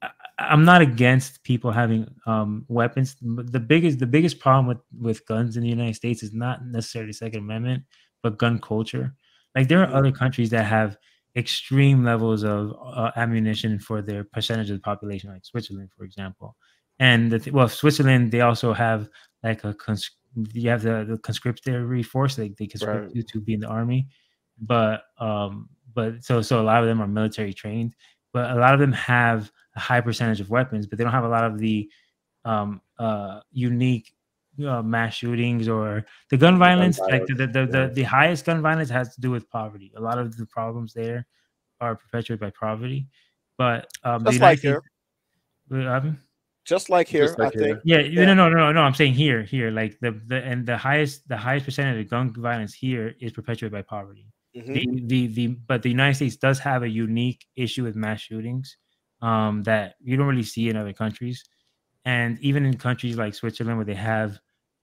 I, I'm not against people having um weapons. The biggest the biggest problem with with guns in the United States is not necessarily Second Amendment, but gun culture. Like there are other countries that have extreme levels of uh, ammunition for their percentage of the population, like Switzerland, for example. And the th- well, Switzerland, they also have like a cons- you have the, the conscriptory force, like they conscript Right. you to be in the army. But um, but so so a lot of them are military trained, but a lot of them have a high percentage of weapons, but they don't have a lot of the um uh unique uh, mass shootings or the gun violence like the the, the, yeah. the the highest gun violence has to do with poverty a lot of the problems there are perpetuated by poverty but um just like States- here, What just like here, Just like I think. yeah, Yeah. no no no no no i'm saying here here like the, the and the highest the highest percentage of gun violence here is perpetuated by poverty Mhm. the, the the but the United States does have a unique issue with mass shootings um, that you don't really see in other countries, and even in countries like Switzerland where they have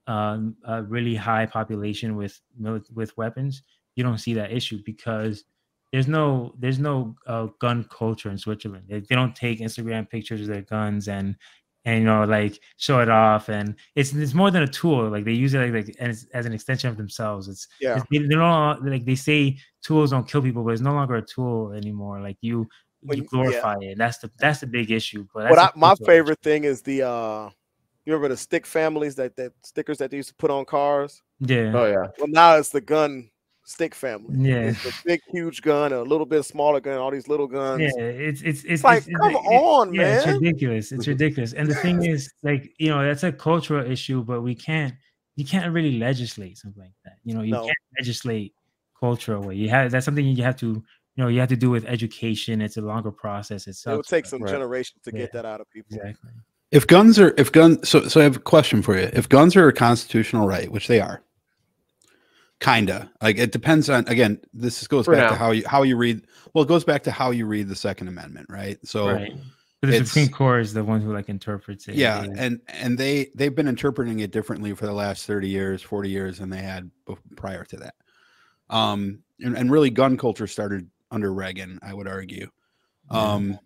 um, a really high population with with weapons, you don't see that issue because there's no there's no uh, gun culture in Switzerland. They, they don't take Instagram pictures of their guns and and you know like show it off and it's it's more than a tool like they use it like, like as, as an extension of themselves it's Yeah. it's- they, they're no like they say tools don't kill people, but it's no longer a tool anymore. Like you, When you you- yeah. glorify it. That's the that's the big issue. But that's I, my cultural issue. favorite thing is the uh you remember the stick families that that stickers that they used to put on cars? yeah, Oh yeah. Well, now it's the gun stick family. Yeah. It's a big, huge gun, a little bit smaller gun, all these little guns. Yeah, it's it's it's like, it's- come it- on, yeah, it's ridiculous. It's ridiculous. And the thing is, like, you know, that's a cultural issue, but we can't you can't really legislate something like that. You know, you No. can't legislate culture away. You have that's something you have to, you know, you have to do with education. It's a longer process. It's It would take some Right. generations to Yeah. get that out of people. exactly. If guns are if guns so so I have a question for you. If guns are a constitutional right, which they are, kinda like it depends on again. This goes For back to how you how you read. Well, it goes back to how you read the Second Amendment, right? So right. But the Supreme Court is the one who like interprets it. yeah, They- and and they they've been interpreting it differently for the last thirty years, forty years than they had bef- prior to that. Um, and, and really, gun culture started under Reagan, I would argue. Yeah. Um,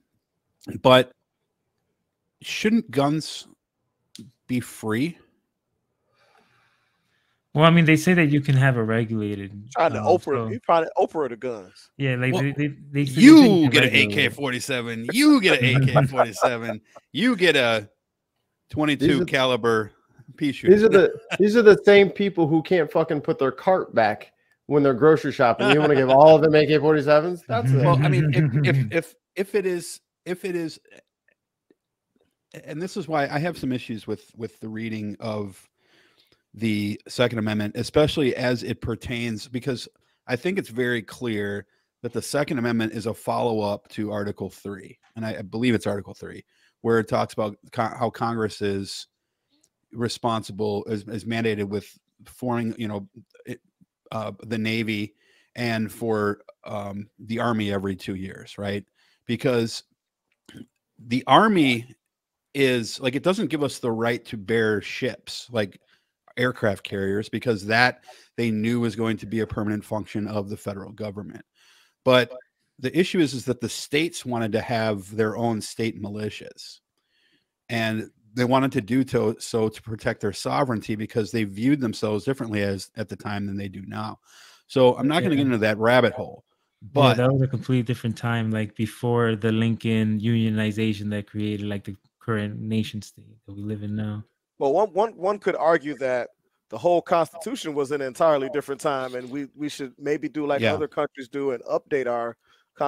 but shouldn't guns be free? well, I mean, they say that you can have a regulated. Trying to um, Oprah, so- you trying to Oprah the guns. yeah, like Well, they, they, they, they You get an AK forty seven, You get an AK forty seven. You get a twenty These two are- caliber pea shooter. These are the these are the same people who can't fucking put their cart back when they're grocery shopping. You want to give all of them AK-47s? That's it. well i mean if, if if if it is if it is and this is why i have some issues with with the reading of the second amendment especially as it pertains because i think it's very clear that the second amendment is a follow-up to article 3 and i, I believe it's article 3 where it talks about co- how congress is responsible is, is mandated with forming you know it, uh, the navy and for um, the army every two years, right? Because the army is like it doesn't give us the right to bear ships like aircraft carriers because that they knew was going to be a permanent function of the federal government. But the issue is is that the states wanted to have their own state militias, and they wanted to do to, so to protect their sovereignty because they viewed themselves differently as at the time than they do now. So I'm not going to get into that rabbit hole, Yeah, but that was a completely different time, like before the Lincoln unionization that created like the current nation state that we live in now. Well, one one one could argue that the whole Constitution was an entirely different time, and we we should maybe do like Yeah. other countries do and update our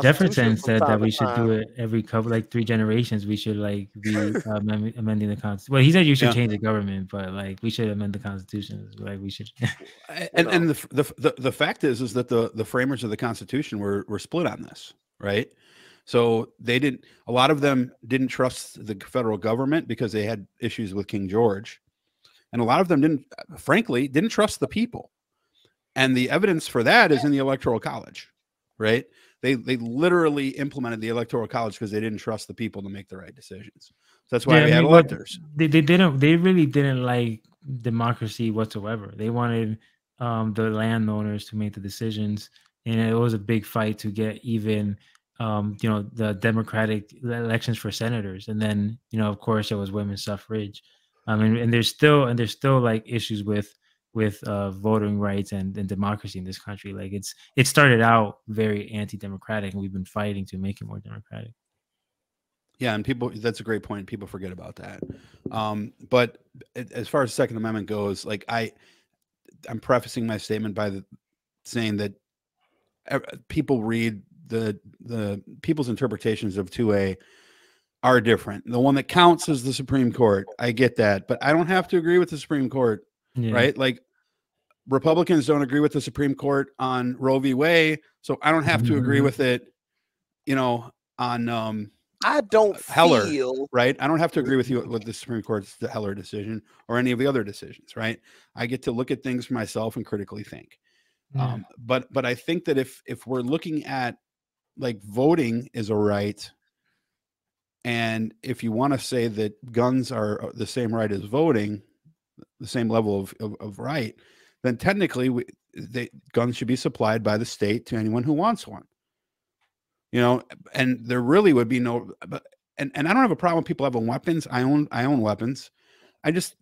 Jefferson Constitution. from said that we to should time. do it every couple, like three generations. We should like be uh, amending the constitution. Well, he said you should Yeah. change the government, but like we should amend the constitution. Like we should. And and the, the the the fact is is that the the framers of the Constitution were were split on this, right? So they didn't. A lot of them didn't trust the federal government because they had issues with King George, and a lot of them didn't, frankly, didn't trust the people. And the evidence for that is in the Electoral College, right? They they literally implemented the Electoral College because they didn't trust the people to make the right decisions. So that's why Yeah, we I mean, what- electors. they, they didn't. They really didn't like democracy whatsoever. They wanted um, the landowners to make the decisions, and it was a big fight to get even. Um, you know the democratic elections for senators, and then you know, of course, it was women's suffrage. I mean, and there's still and there's still like issues with with uh, voting rights and, and democracy in this country. Like it's it started out very anti-democratic, and we've been fighting to make it more democratic. Yeah, and people that's a great point. People forget about that. Um, but as far as the Second Amendment goes, like I I'm prefacing my statement by the saying that people read the the people's interpretations of 2A are different. The one that counts is the Supreme Court. I get that, but I don't have to agree with the Supreme Court, Yeah. right? Like Republicans don't agree with the Supreme Court on Roe v. Wade, so I don't have to agree Mhm. with it, you know, on um I don't Heller, feel right? I don't have to agree with you with the Supreme Court's the Heller decision or any of the other decisions, right? I get to look at things for myself and critically think. Yeah. Um, but but I think that if if we're looking at like voting is a right, and if you want to say that guns are uh, the same right as voting, the same level of of, of right, then technically we, they, guns should be supplied by the state to anyone who wants one. You know and there really would be no and, and i don't have a problem with people having weapons. I own i own weapons. I just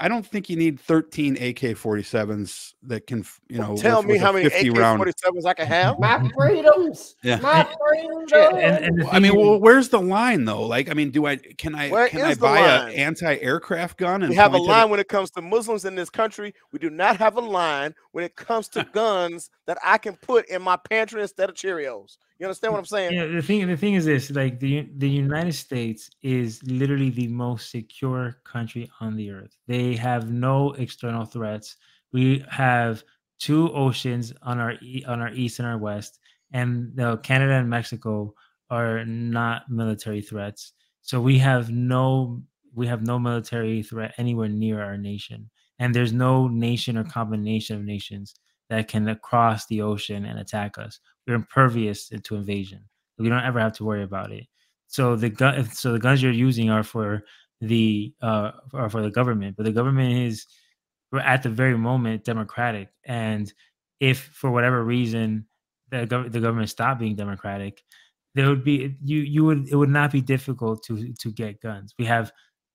i don't think you need 13 ak-47s that can you know tell with- me with how many 50 AK round 47s I can have. My freedoms. Yeah. My freedoms. and, and Well, I mean, well, where's the line though? Like, I mean, do I can I Where can I buy an anti-aircraft gun and We have a point it line when it comes to Muslims in this country. We do not have a line when it comes to guns that I can put in my pantry instead of Cheerios. You understand what I'm saying? Yeah, the thing the thing is this: like the the United States is literally the most secure country on the earth. They have no external threats. We have two oceans on our on our east and our west, and uh, Canada and Mexico are not military threats. So we have no we have no military threat anywhere near our nation, and there's no nation or combination of nations that can cross the ocean and attack us. We're impervious to invasion. We don't ever have to worry about it. So the gun, so the guns you're using are for the uh are for the government, but the government is at the very moment democratic, and if for whatever reason the gov- the government stopped being democratic, there would be you you would it would not be difficult to to get guns. We have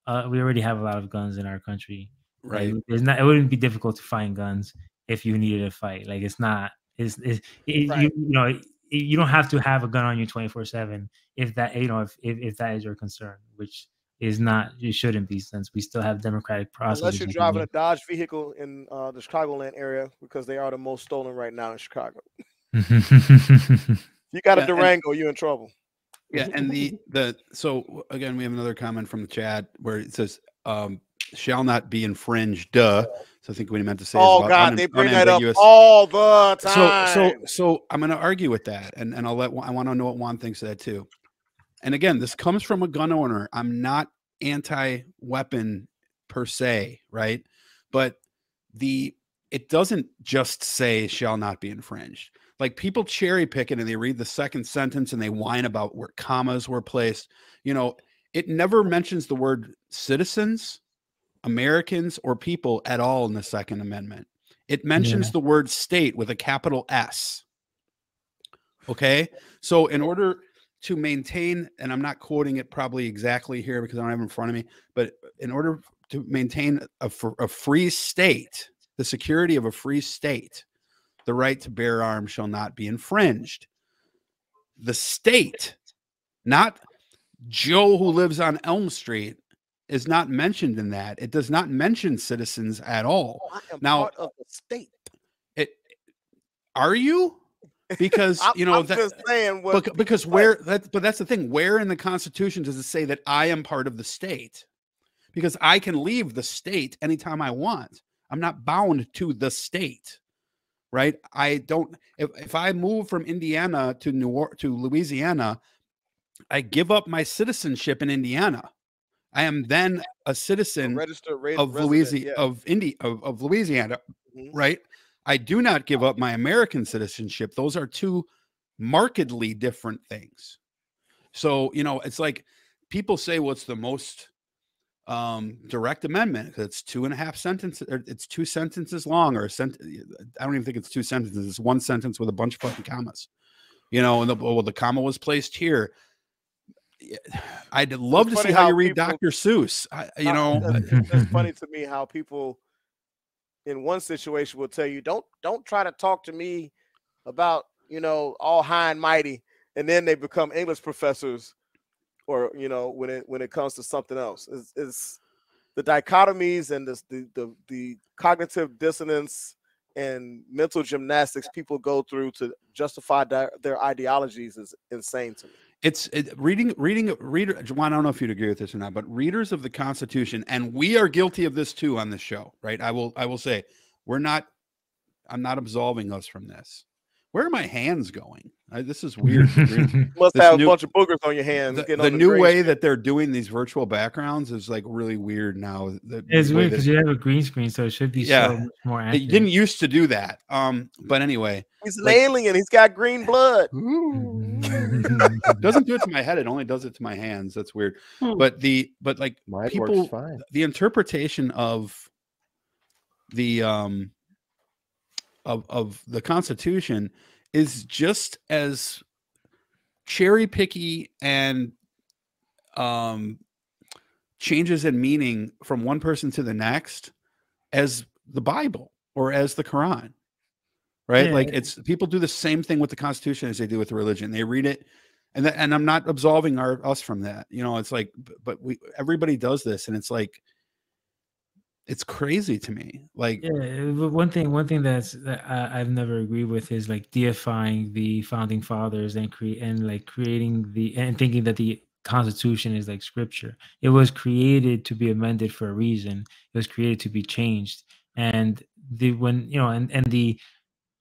uh, we already have a lot of guns in our country. Like, Right. there's not it wouldn't be difficult to find guns if you needed a fight. Like it's not it's, it's it, Right. you, you know it- you don't have to have a gun on you 24 7 if that you know if, if if that is your concern which is not it shouldn't be since we still have democratic process Unless you're in driving a Dodge vehicle in uh, the Chicagoland area because they are the most stolen right now in Chicago. You got Yeah, a and- Durango, you're in trouble. Yeah, and the the so again, we have another comment from the chat where it says, um, "Shall not be infringed." Duh. So I think what he meant to say. Oh God, they bring that up all the so time. so so i'm going to argue with that and and i'll let i want to know what juan thinks of that too and again this comes from a gun owner i'm not anti-weapon per se right but the it doesn't just say shall not be infringed like people cherry pick it and they read the second sentence and they whine about where commas were placed you know it never mentions the word citizens americans or people at all in the second amendment it mentions the word state with a capital S. Okay. So, in order to maintain, and I'm not quoting it probably exactly here because I don't have it in front of me, but in order to maintain a, a free state, the security of a free state, the right to bear arms shall not be infringed. The state, not Joe who lives on Elm Street, is not mentioned in that. It does not mention citizens at all. Oh, I am now- part of the state. it are you? Because I'm, you know I'm that just saying what bec- because where that but that's the thing. Where in the constitution does it say that i am part of the state? Because i can leave the state anytime i want. I'm not bound to the state right? I don't if, if i move from indiana to new Or- to louisiana i give up my citizenship in indiana i am then a citizen ra- of louisiana yeah. of Indi- of, of louisiana Mhm. right? I do not give up my American citizenship. Those are two markedly different things. So, you know, it's like people say what's the most um direct amendment it's two and a half sentences or it's two sentences long or a sent i don't even think it's two sentences it's one sentence with a bunch of fucking commas you know and the, well the comma was placed here i'd love to see how, how you read people- dr seuss I, you Uh, know? that's- it's funny to me how people in one situation will tell you don't don't try to talk to me about you know all high and mighty and then they become english professors or you know when it when it comes to something else. Is is the dichotomies and this, the the the cognitive dissonance and mental gymnastics people go through to justify their, their ideologies is insane to me it's it, reading reading reader Juan, I don't know if you'd agree with this or not, but readers of the Constitution, and we are guilty of this too on this show, right? I will I will say we're not I'm not absolving us from this. Where are my hands going? I, this is weird. you must This have new- a bunch of boogers on your hands the, getting the new way screen. that they're doing these virtual backgrounds is like really weird now. The, it's the weird because you have a green screen so it should be Yeah. so much more it accurate. didn't used to do that. Um, but anyway, He's an Like- alien. He's got green blood. doesn't do it to my head. It only does it to my hands. That's weird. Hmm. But the but like Mine people fine. the interpretation of the um of of the constitution is just as cherry picky and um changes in meaning from one person to the next as the bible or as the quran right? Yeah. like it's people do the same thing with the constitution as they do with the religion. They read it and that, and i'm not absolving our us from that. You know it's like but we everybody does this and it's like it's crazy to me. Like, Yeah, one thing, one thing that's that I, I've never agreed with is like deifying the founding fathers and create and like creating the and thinking that the Constitution is like scripture. It was created to be amended for a reason. It was created to be changed. And the when you know and and the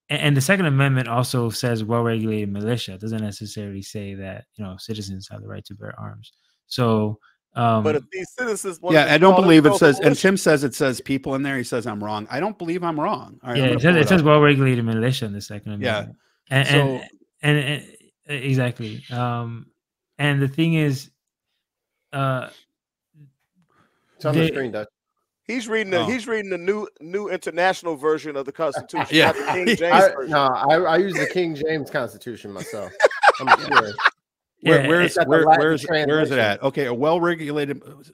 and the Second Amendment also says well-regulated militia. It doesn't necessarily say that you know citizens have the right to bear arms. So, um, But if these citizens, wanted yeah, to I don't believe it says. And Tim says it says people in there. He says I'm wrong. I don't believe I'm wrong. All right, I'm yeah, it says, pull it says well-regulated militia in the Second Yeah. Amendment. And, So- and, and, and exactly. Um, and the thing is, uh, It's on the screen, Dutch. He's reading the Oh. he's reading the new new international version of the Constitution. Yeah. not the King James I, version. no, I, I use the King James Constitution myself. I'm sure. Where, Yeah, where's it's got the where, Latin where's where is it at? Okay, a well-regulated. Read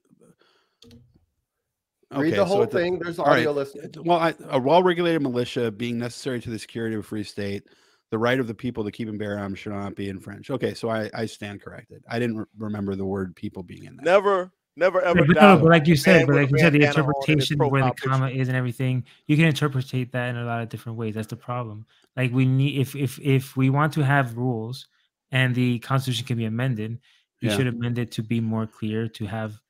Okay, the so whole a- thing. There's all right. audio listening. Well, I, a well-regulated militia being necessary to the security of a free state, the right of the people to keep and bear arms should not be infringed. Okay, so I, I stand corrected. I didn't re- remember the word people being in there. Never, never ever but, no, but like you said, but like you said, the bandana on and his interpretation where the comma is and everything, you can interpret that in a lot of different ways. That's the problem. Like we need, if if if we want to have rules and the Constitution can be amended, you Yeah. should amend it to be more clear, to have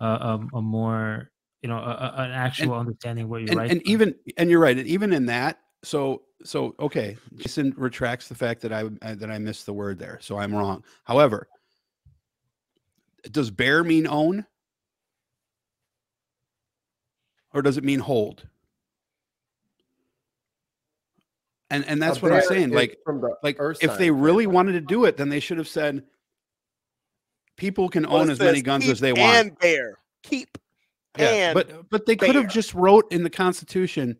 a, a, a more, you know, a, an actual understanding of what you're and, right. and even and you're right and even in that so so okay jason retracts the fact that i that i missed the word there so i'm wrong however does bear mean own or does it mean hold and and that's A what i'm saying like like earth if they really standpoint. wanted to do it then they should have said people can Well, own as many guns as they want And bear. Keep. yeah, and but but they could have just wrote in the Constitution,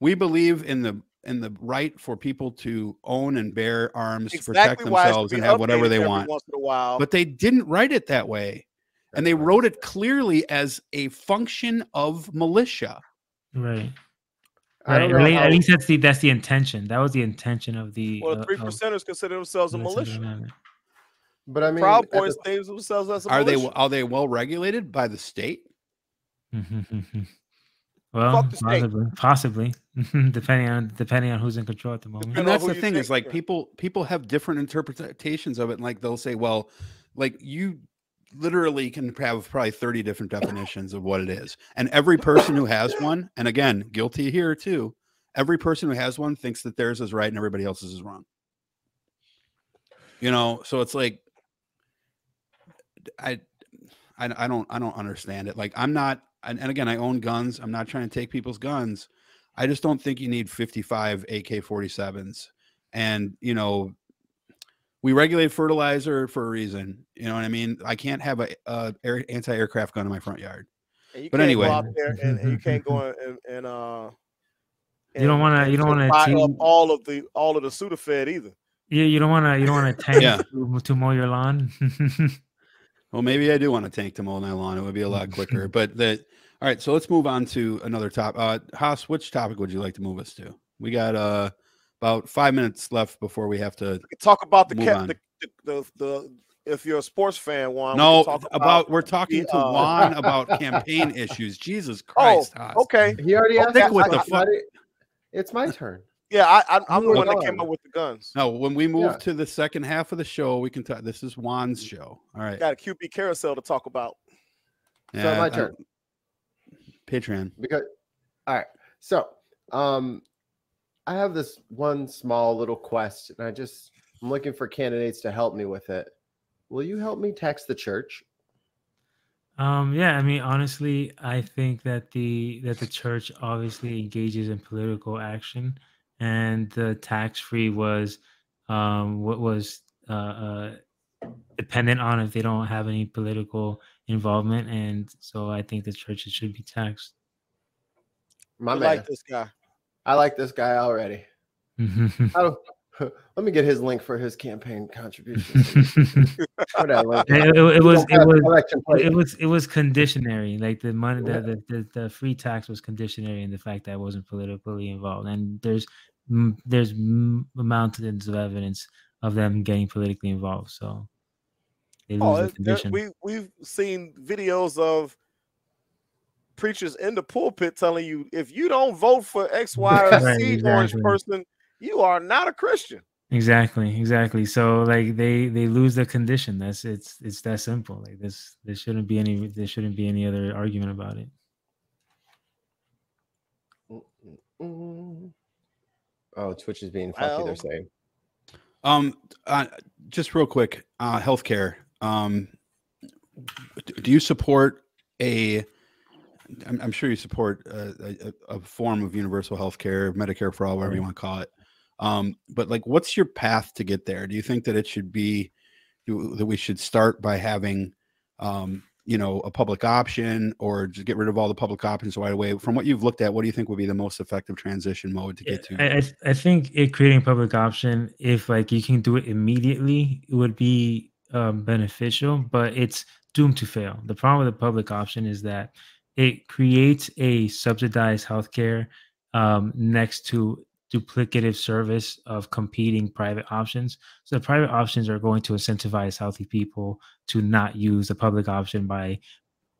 we believe in the in the right for people to own and bear arms to protect Exactly why it should themselves and have whatever they want. Once in a while. But they didn't write it that way, and they right. wrote it clearly as a function of militia. right. I Right. don't At least, at least that's the that's the intention. That was the intention of the. well, uh, the three of percenters consider themselves a militia. But I mean, Proud at the- Boys think themselves as a Are they are they well regulated by the state? well, Fuck the state. possibly, possibly, depending on depending on who's in control at the moment. and Depending on that's the thing is like people people have different interpretations of it and like they'll say well like you literally can have probably 30 different definitions of what it is. And every person who has one and again guilty here too every person who has one thinks that theirs is right and everybody else's is wrong. You know so it's like i i, I don't i don't understand it. Like i'm not and, and again i own guns. I'm not trying to take people's guns. I just don't think you need 55 AK 47s. And, you know, we regulate fertilizer for a reason. You know what I mean? I can't have a, a air, anti-aircraft gun in my front yard. And you But can't anyway. go out there and, and you can't go and, and uh You don't wanna- you don't wanna buy up team- all of the all of the Sudafed either. Yeah, you don't want to you don't want to tank Yeah. to, to mow your lawn. Well, maybe I do want to tank to mow my lawn. It would be a lot quicker. but the all right, so let's move on to another topic. Uh Haas, which topic would you like to move us to? We got uh about five minutes left before we have to We talk about the Move ca- on. the, the, the the if you're a sports fan, Juan. no can talk about, we're talking the, to uh, Juan about campaign issues. Jesus Oh, Christ, Haas. okay. he already asked. Stick me with the question. fuck- It's my turn. Yeah, I, I, I'm the Move one that came up with the guns. No, when we move Yeah. to the second half of the show, we can talk. This is Juan's show. All right. Got a QB carousel to talk about. So Yeah, my I- turn. Patreon. because all right so um i have this one small little quest and i just i'm looking for candidates to help me with it will you help me tax the church Um, yeah, I mean, honestly, I think that the that the church obviously engages in political action, and the tax free was um, what was uh, uh, dependent on if they don't have any political involvement, and so I think the churches should be taxed. my I man like this guy. I like this guy already. I don't let me get his link for his campaign contributions. Where that link it, it- it was it was it was it was conditionary like the money Yeah. the, the, the the free tax was conditionary in the fact that I wasn't politically involved and there's there's mountains of evidence of them getting politically involved so they lose Oh, the it- there- we we've seen videos of preachers in the pulpit telling you if you don't vote for X, Y, or Right, Z orange person, you are not a Christian. Exactly, exactly. So like they they lose the condition. That's it's it's that simple. Like this there shouldn't be any there shouldn't be any other argument about it. Oh, Twitch is being fucky. Well. They're saying. Um, uh, just real quick, uh, healthcare. Um, do you support a? I'm, I'm sure you support a, a, a form of universal healthcare, Medicare for all, whatever you want to call it. Um, but like, what's your path to get there? Do you think that it should be that we should start by having, um, you know, a public option, or just get rid of all the public options right away? From what you've looked at, what do you think would be the most effective transition mode to get to? I, I, I think it creating public option, if like you can do it immediately, it would be um, beneficial, but it's doomed to fail. The problem with the public option is that it creates a subsidized healthcare um, next to duplicative service of competing private options. So the private options are going to incentivize healthy people to not use the public option by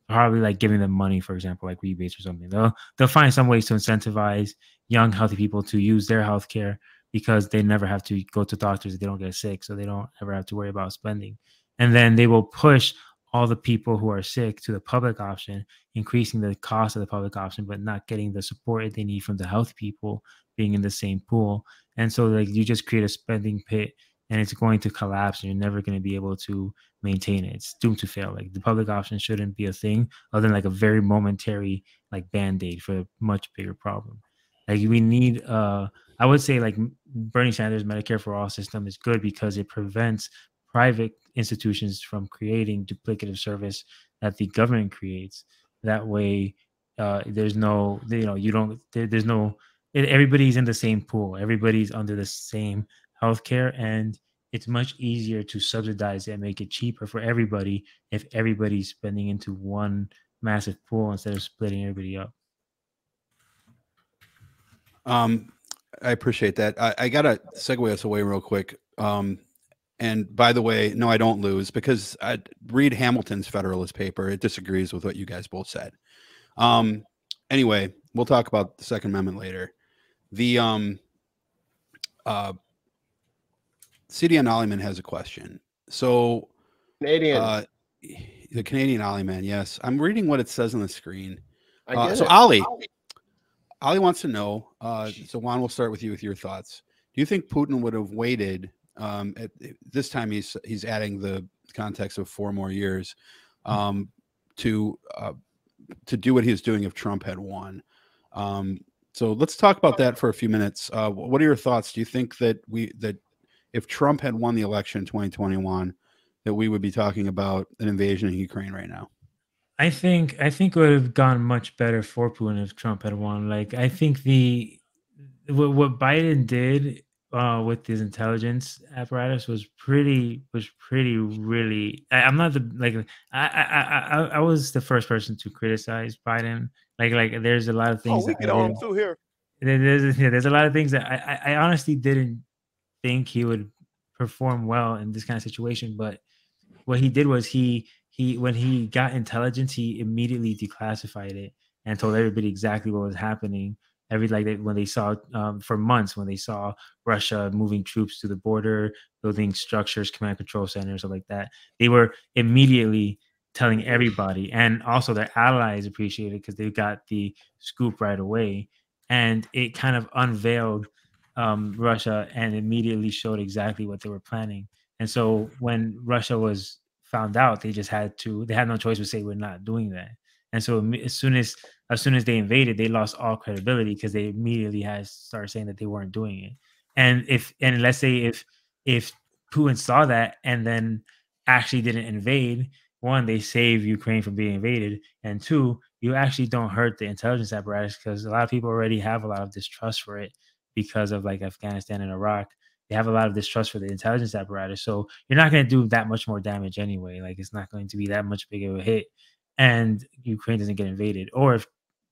probably like giving them money, for example, like rebates or something. They'll they'll find some ways to incentivize young healthy people to use their health care because they never have to go to doctors if they don't get sick so they don't ever have to worry about spending and then they will push all the people who are sick to the public option increasing the cost of the public option but not getting the support they need from the health people being in the same pool. And so like you just create a spending pit and it's going to collapse and you're never going to be able to maintain it. It's doomed to fail. Like the public option shouldn't be a thing other than like a very momentary like band-aid for a much bigger problem. Like we need uh i would say like bernie sanders medicare for all system is good because it prevents private institutions from creating duplicative service that the government creates that way uh there's no you know you don't there, there's no everybody's in the same pool everybody's under the same healthcare and it's much easier to subsidize and make it cheaper for everybody if everybody's spending into one massive pool instead of splitting everybody up Um, I appreciate that. I, I gotta segue us away real quick. Um, and by the way, no, I don't lose because I read Hamilton's Federalist paper. It disagrees with what you guys both said. Um, anyway, we'll talk about the Second Amendment later. The um, uh, CDN Ollyman has a question. So Canadian. uh, the Canadian Ollyman, yes, I'm reading what it says on the screen. I Uh, so it. Ali, Ali wants to know. Uh, so Juan, we'll start with you with your thoughts. Do you think Putin would have waited? Um, at, this time, he's he's adding the context of four more years um, to uh, to do what he was doing if Trump had won. Um, so let's talk about that for a few minutes. Uh, what are your thoughts? Do you think that we that if Trump had won the election in 2021, that we would be talking about an invasion in Ukraine right now? I think I think it would have gone much better for Putin if Trump had won. Like I think the what, what Biden did uh, with his intelligence apparatus was pretty was pretty really. I, I'm not the like I, I I I I was the first person to criticize Biden. Like like there's a lot of things. Oh, things. we that get on too here. there's yeah, there's a lot of things that I I honestly didn't think he would perform well in this kind of situation. But what he did was he he when he got intelligence, he immediately declassified it and told everybody exactly what was happening. Every like they, when they saw um, for months when they saw Russia moving troops to the border, building structures, command control centers, like that, they were immediately telling everybody, and also their allies appreciated because they got the scoop right away and it kind of unveiled um, Russia and immediately showed exactly what they were planning. And so when Russia was found out, they just had to they had no choice but say we're not doing that. And so as soon as as soon as they invaded, they lost all credibility because they immediately had started saying that they weren't doing it. And if and let's say if if Putin saw that and then actually didn't invade, one, they save Ukraine from being invaded, and two, you actually don't hurt the intelligence apparatus because a lot of people already have a lot of distrust for it because of like Afghanistan and Iraq. They have a lot of distrust for the intelligence apparatus. So you're not going to do that much more damage anyway. Like it's not going to be that much bigger of a hit. And Ukraine doesn't get invaded. Or if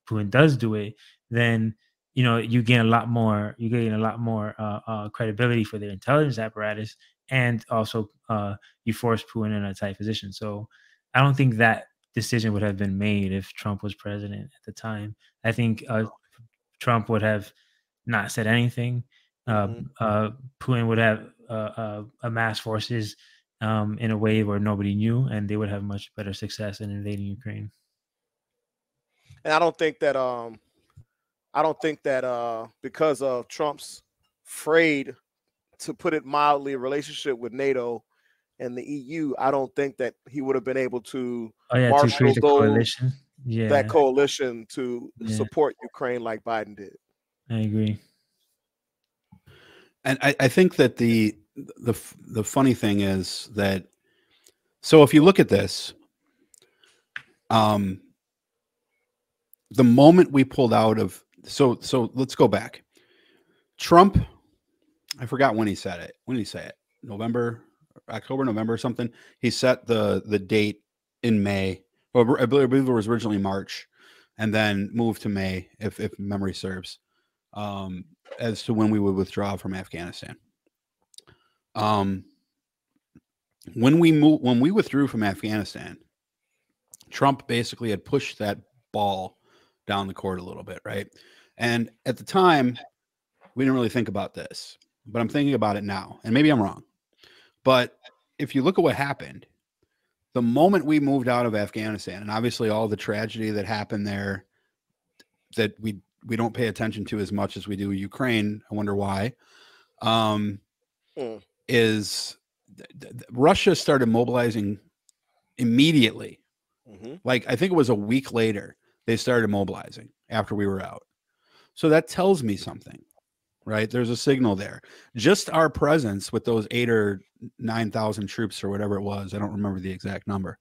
Putin does do it, then you know you gain a lot more you gain a lot more uh, uh, credibility for their intelligence apparatus and also uh, you force Putin in a tight position so i don't think that decision would have been made if Trump was president at the time. I think uh, Trump would have not said anything. Uh, Mhm. uh, Putin would have uh, uh, amassed forces um, in a way where nobody knew, and they would have much better success in invading Ukraine. And I don't think that um I don't think that uh because of Trump's frayed, to put it mildly, relationship with NATO and the EU, I don't think that he would have been able to Oh yeah, to marshal create a those- coalition. Yeah, that coalition to Yeah. support Ukraine like Biden did. I agree. and I, I think that the the the funny thing is that so if you look at this um the moment we pulled out of so so let's go back. Trump i forgot when he said it. When did he say it? November october november something? He set the the date in may. Or i believe I believe it was originally march and then moved to may if if memory serves um as to when we would withdraw from Afghanistan. Um, when we move, when we withdrew from Afghanistan, Trump basically had pushed that ball down the court a little bit, right? And at the time, we didn't really think about this, but I'm thinking about it now, and maybe I'm wrong. But if you look at what happened, the moment we moved out of Afghanistan, and obviously all the tragedy that happened there, that we we don't pay attention to as much as we do Ukraine. I wonder why. Um, Hmm. Is Russia started mobilizing immediately? Mhm. Like I think it was a week later they started mobilizing after we were out. So that tells me something, right? There's a signal there. Just our presence with those eight or nine thousand troops or whatever it was, I don't remember the exact number.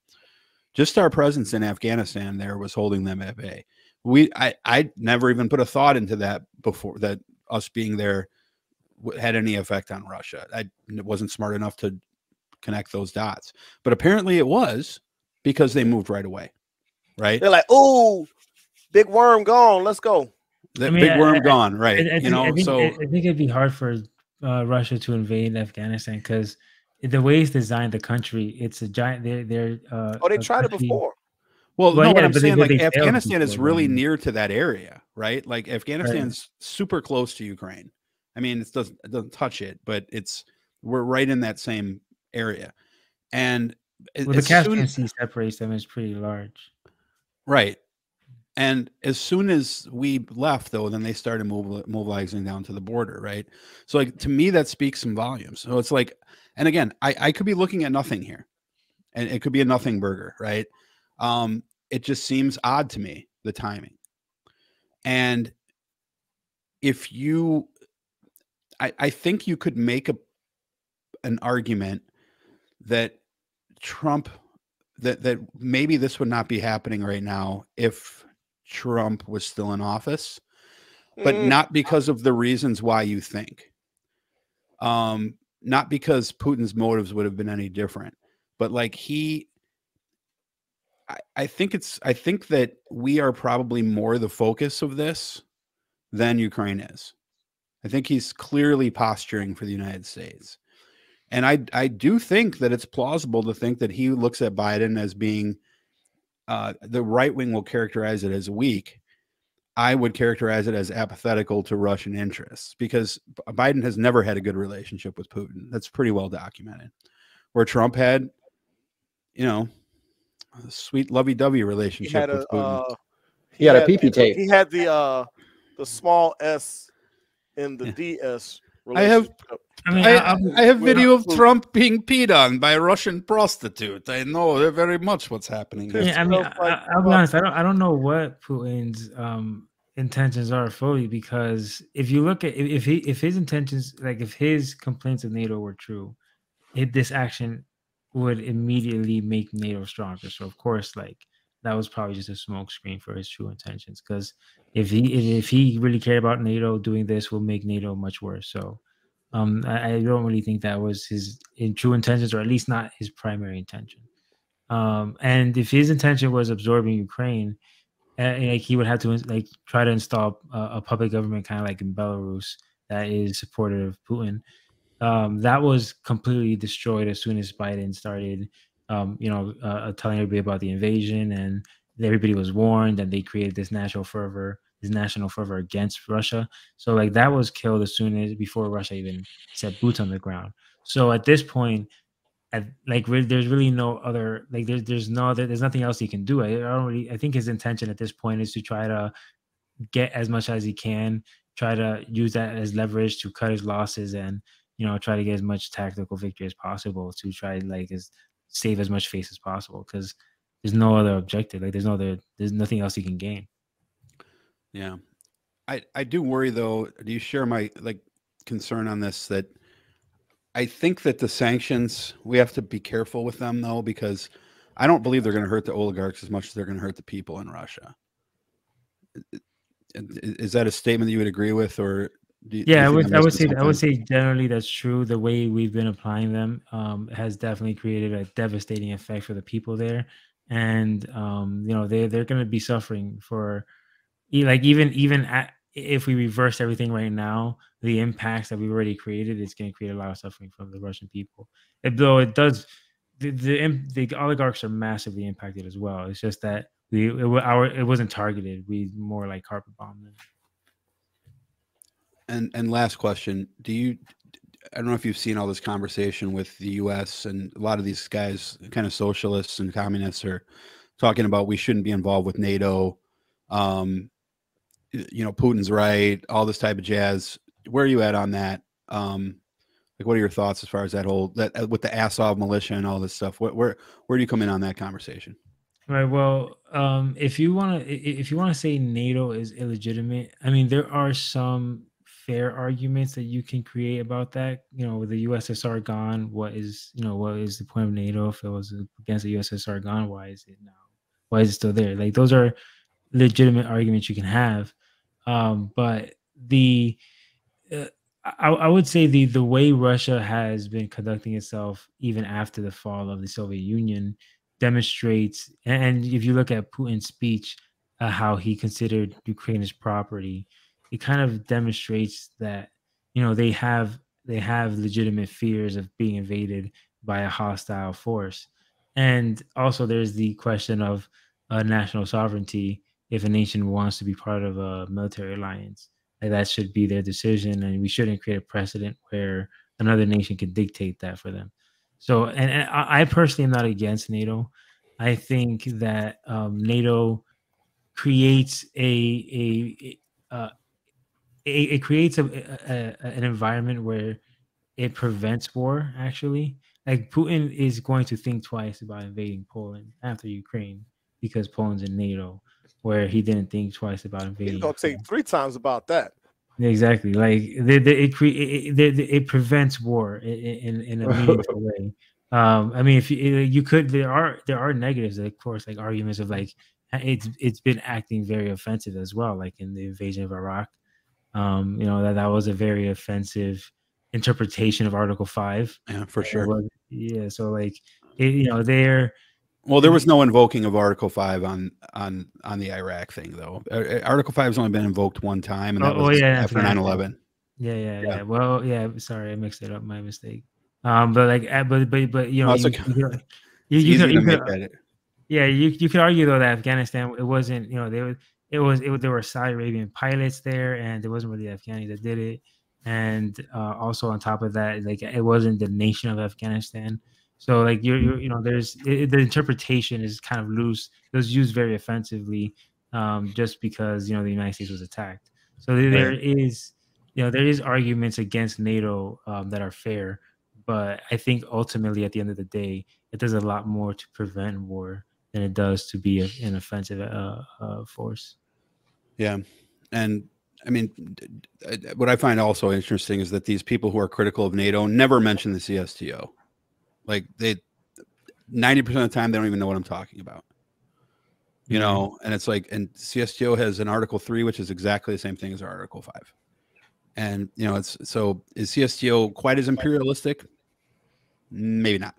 Just our presence in Afghanistan there was holding them at bay we I I never even put a thought into that before that us being there had any effect on Russia. I wasn't smart enough to connect those dots, but apparently it was because they moved right away. Right, They're like, "Ooh, big worm gone. Let's go." the I mean, big worm I- gone. Right, I, I think, you know. I think, so I, I think it'd be hard for uh, Russia to invade Afghanistan because the way it's designed, the country, it's a giant. They're, they're uh, Oh, they a tried it before. well, well, no, yeah, what I'm but they- saying, but like they Afghanistan is really near to that area, right? Like Afghanistan's super close to Ukraine. I mean, it doesn't it doesn't touch it, but it's we're right in that same area, and Well, the as soon- Caspian Sea separates them. It's pretty large. Right. And as soon as we left, though, then they started mobilizing down to the border, right? So, like to me, that speaks some volumes. So it's like, and again, I, I could be looking at nothing here, and it could be a nothing burger, right? Um, it just seems odd to me the timing. And if you, I, I think you could make a an argument that Trump that that maybe this would not be happening right now if Trump was still in office, but Mm, not because of the reasons why you think. Um, not because Putin's motives would have been any different, but like he I, I think it's I think that we are probably more the focus of this than Ukraine is. I think he's clearly posturing for the United States. And I I do think that it's plausible to think that he looks at Biden as being uh, the right wing will characterize it as weak. I would characterize it as apathetical to Russian interests because Biden has never had a good relationship with Putin. That's pretty well documented. Where Trump had, you know, a sweet lovey-dovey relationship had a with Putin. uh, He had a pee-pee tape. He had the uh the small S in the Yeah. DS. I have- I mean, I, I, have video of Trump being peed on by a Russian prostitute. I know very much what's happening. there. Yeah, I mean, smells I, I'll be honest. I don't. I don't know what Putin's um, intentions are fully because if you look at if if he if his intentions like if his complaints of NATO were true, it, this action would immediately make NATO stronger. So of course, like that was probably just a smokescreen for his true intentions. Because if he if, he really cared about NATO, doing this will make NATO much worse. So. Um, I, I don't really think that was his in true intentions, or at least not his primary intention. Um, and if his intention was absorbing Ukraine, uh, like he would have to like try to install a, a public government, kind of like in Belarus, that is supportive of Putin. Um, that was completely destroyed as soon as Biden started um, you know, uh, telling everybody about the invasion, and everybody was warned, and they created this national fervor, this national fervor against Russia. So like that was killed as soon as before Russia even set boots on the ground. So at this point, at, like re- there's really no other like there's there's no other there's nothing else he can do. I, I don't really I think his intention at this point is to try to get as much as he can, try to use that as leverage to cut his losses and you know try to get as much tactical victory as possible to try like as save as much face as possible because there's no other objective. Like there's no other there's nothing else you can gain. Yeah. I I do worry though. Do you share my like concern on this that I think that the sanctions we have to be careful with them though because I don't believe they're going to hurt the oligarchs as much as they're going to hurt the people in Russia. Is that a statement that you would agree with, or you, yeah, I would, I would say, I would say generally that's true. The way we've been applying them um, has definitely created a devastating effect for the people there, and um, you know they they're going to be suffering for, like even even at, if we reverse everything right now, the impacts that we've already created, it's going to create a lot of suffering from the Russian people. It, though it does, the, the, the oligarchs are massively impacted as well. It's just that we it, our it wasn't targeted. We more like carpet bombed them. And and last question: Do you? I don't know if you've seen all this conversation with the U.S. and a lot of these guys, kind of socialists and communists, are talking about we shouldn't be involved with NATO. Um, you know Putin's right, all this type of jazz. Where are you at on that? Um, like, what are your thoughts as far as that whole that uh, with the Azov militia and all this stuff? Where where where do you come in on that conversation? Right. Well, um, if you want to, if you want to say NATO is illegitimate, I mean, there are some fair arguments that you can create about that. You know, with the USSR gone, what is you know what is the point of NATO if it was against the USSR gone? Why is it now? Why is it still there? Like those are legitimate arguments you can have. Um, but the uh, I, I, would say the the way Russia has been conducting itself even after the fall of the Soviet Union demonstrates, and if you look at Putin's speech, uh, how he considered Ukraine as property, it kind of demonstrates that you know they have they have legitimate fears of being invaded by a hostile force, and also there's the question of uh, national sovereignty if a nation wants to be part of a military alliance. Like that should be their decision, and we shouldn't create a precedent where another nation can dictate that for them. So, and, and I personally am not against NATO. I think that um, NATO creates a a, a uh, it, it, creates a, a, an environment where it prevents war. Actually, like Putin is going to think twice about invading Poland after Ukraine because Poland's in NATO where he didn't think twice about invading. He's gonna think three times about that. Exactly, like the, the, it, it, it, it prevents war in, in, a meaningful way. Um, I mean, if you, you could, there are there are negatives, of course, like arguments of like it's it's been acting very offensive as well, like in the invasion of Iraq. Um, you know that that was a very offensive interpretation of Article Five. Yeah, for sure. Was, yeah, so like it, you know they're well, there was no invoking of Article Five on on on the Iraq thing, though. Article Five has only been invoked one time, and that oh, was oh, yeah, after 9-11. Yeah, yeah, yeah, yeah. Well, yeah. Sorry, I mixed it up. My mistake. Um, but like, but but but you know, you, okay. you, you, you, could, you could, yeah, you you could argue though that Afghanistan it wasn't you know they were it was it there were Saudi Arabian pilots there, and it wasn't really Afghanis that did it, and uh, also on top of that, like it wasn't the nation of Afghanistan. So like you're, you're know there's it, the interpretation is kind of loose. It was used very offensively, um, just because you know the United States was attacked. So there right. you know there is arguments against NATO um, that are fair, but I think ultimately at the end of the day, it does a lot more to prevent war than it does to be a, an offensive uh, uh, force. Yeah, and I mean, what I find also interesting is that these people who are critical of NATO never mention the CSTO. Like they, ninety percent of the time, they don't even know what I'm talking about. You mm-hmm. know, and it's like, and CSTO has an Article Three, which is exactly the same thing as our Article Five. And you know, it's so is CSTO quite as imperialistic? Maybe not.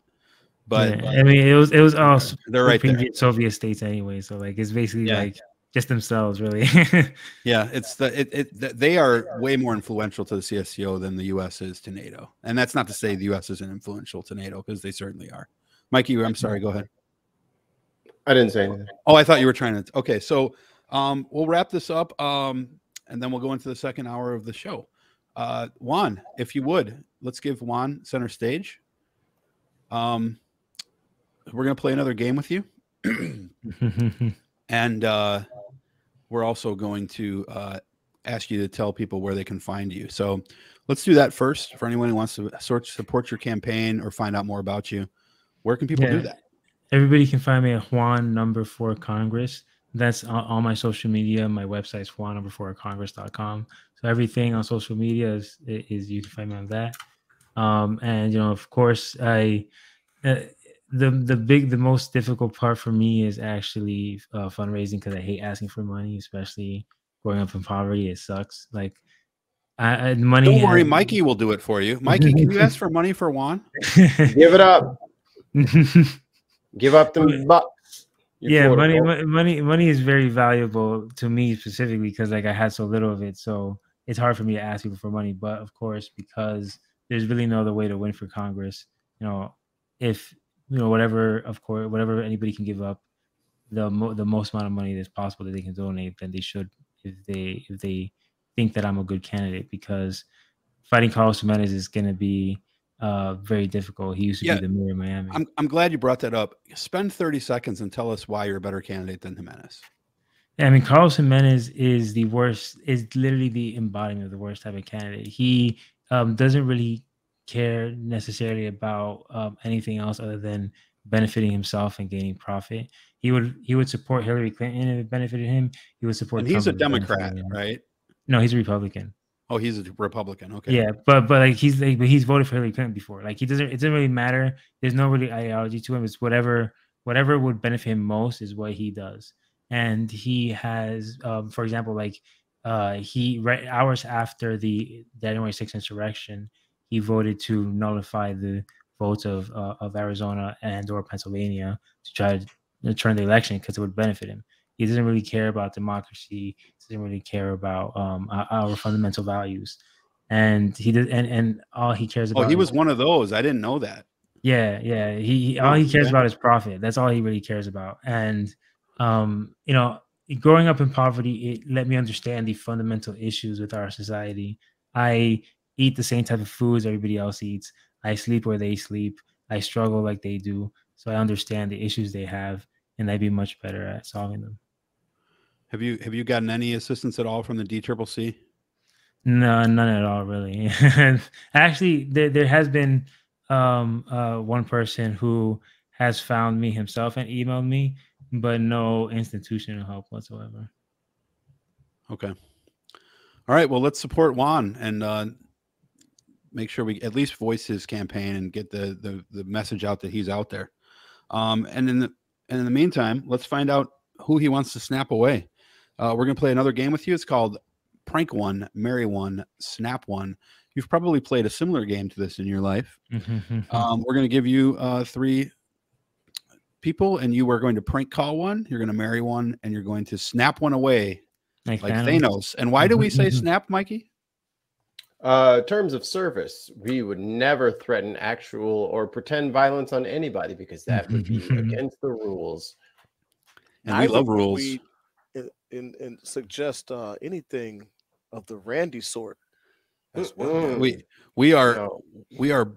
But yeah, I mean, it was it was all they're right there. Soviet states anyway. So like, it's basically yeah. like just themselves, really. yeah, it's the it, it they are way more influential to the CSTO than the U.S. is to NATO, and that's not to say the U.S. isn't influential to NATO because they certainly are. Mikey, I'm sorry. Go ahead. I didn't say anything. Oh, I thought you were trying to. Okay, so um, we'll wrap this up, um, and then we'll go into the second hour of the show. Uh, Juan, if you would, let's give Juan center stage. Um, we're gonna play another game with you, and uh, we're also going to uh, ask you to tell people where they can find you. So let's do that first. For anyone who wants to sort support your campaign or find out more about you, where can people do that? Everybody can find me at Juan number four Congress. That's on all my social media. My website is Juan number four Congress.com. So everything on social media is, is you can find me on that. Um, and you know, of course, I uh, the the big the most difficult part for me is actually uh, fundraising because I hate asking for money, especially growing up in poverty. It sucks. Like I, I money. Don't worry, has- Mikey will do it for you. Mikey, can you ask for money for Juan? Give it up. Give up them bucks. Yeah money, mo- money money is very valuable to me specifically because like i had so little of it so it's hard for me to ask people for money but of course because there's really no other way to win for congress you know if you know whatever of course whatever anybody can give up the mo- the most amount of money that's possible that they can donate then they should if they if they think that i'm a good candidate because fighting carlos Gimenez is going to be uh very difficult he used to Yeah. be the mayor of miami I'm, I'm glad you brought that up. Spend 30 seconds and tell us why you're a better candidate than Gimenez. I mean, Carlos Gimenez is the worst, is literally the embodiment of the worst type of candidate. He um, doesn't really care necessarily about um, anything else other than benefiting himself and gaining profit. He would he would support Hillary Clinton if it benefited him. He would support. And he's a Trump benefited Democrat, right? No, he's a Republican. Oh, he's a Republican. Okay. Yeah, but but like he's like but he's voted for Hillary Clinton before. Like he doesn't. It doesn't really matter. There's no really ideology to him. It's whatever whatever would benefit him most is what he does. And he has, um, for example, like uh, he right hours after the January 6th insurrection, he voted to nullify the votes of uh, of Arizona and or Pennsylvania to try to turn the election because it would benefit him. He doesn't really care about democracy. He doesn't really care about um, our, our fundamental values, and he did. And and all he cares about. Oh, he was one of those. I didn't know that. yeah, yeah. He, he all he cares okay. about is profit. That's all he really cares about. And um, you know, growing up in poverty, it let me understand the fundamental issues with our society. I eat the same type of foods everybody else eats. I sleep where they sleep. I struggle like they do. So I understand the issues they have, and I'd be much better at solving them. Have you have you gotten any assistance at all from the D Triple C? No, none at all, really. Actually, there there has been um uh one person who has found me himself and emailed me, but no institutional help whatsoever. Okay. All right. Well, let's support Juan and uh, make sure we at least voice his campaign and get the the, the message out that he's out there. Um, and in the and in the meantime, let's find out who he wants to snap away. Uh, we're gonna play another game with you. It's called Prank One, Marry One, Snap One. You've probably played a similar game to this in your life. Um, we're going to give you uh, three people, and you are going to prank call one. You're going to marry one, and you're going to snap one away like Thanos. And why do we say snap, Mikey? Uh, terms of service, we would never threaten actual or pretend violence on anybody because that would be against the rules. And we Neither love rules. we in, in, in suggest uh, anything of the Randy sort. as well. Mm-mm. We we are No. we are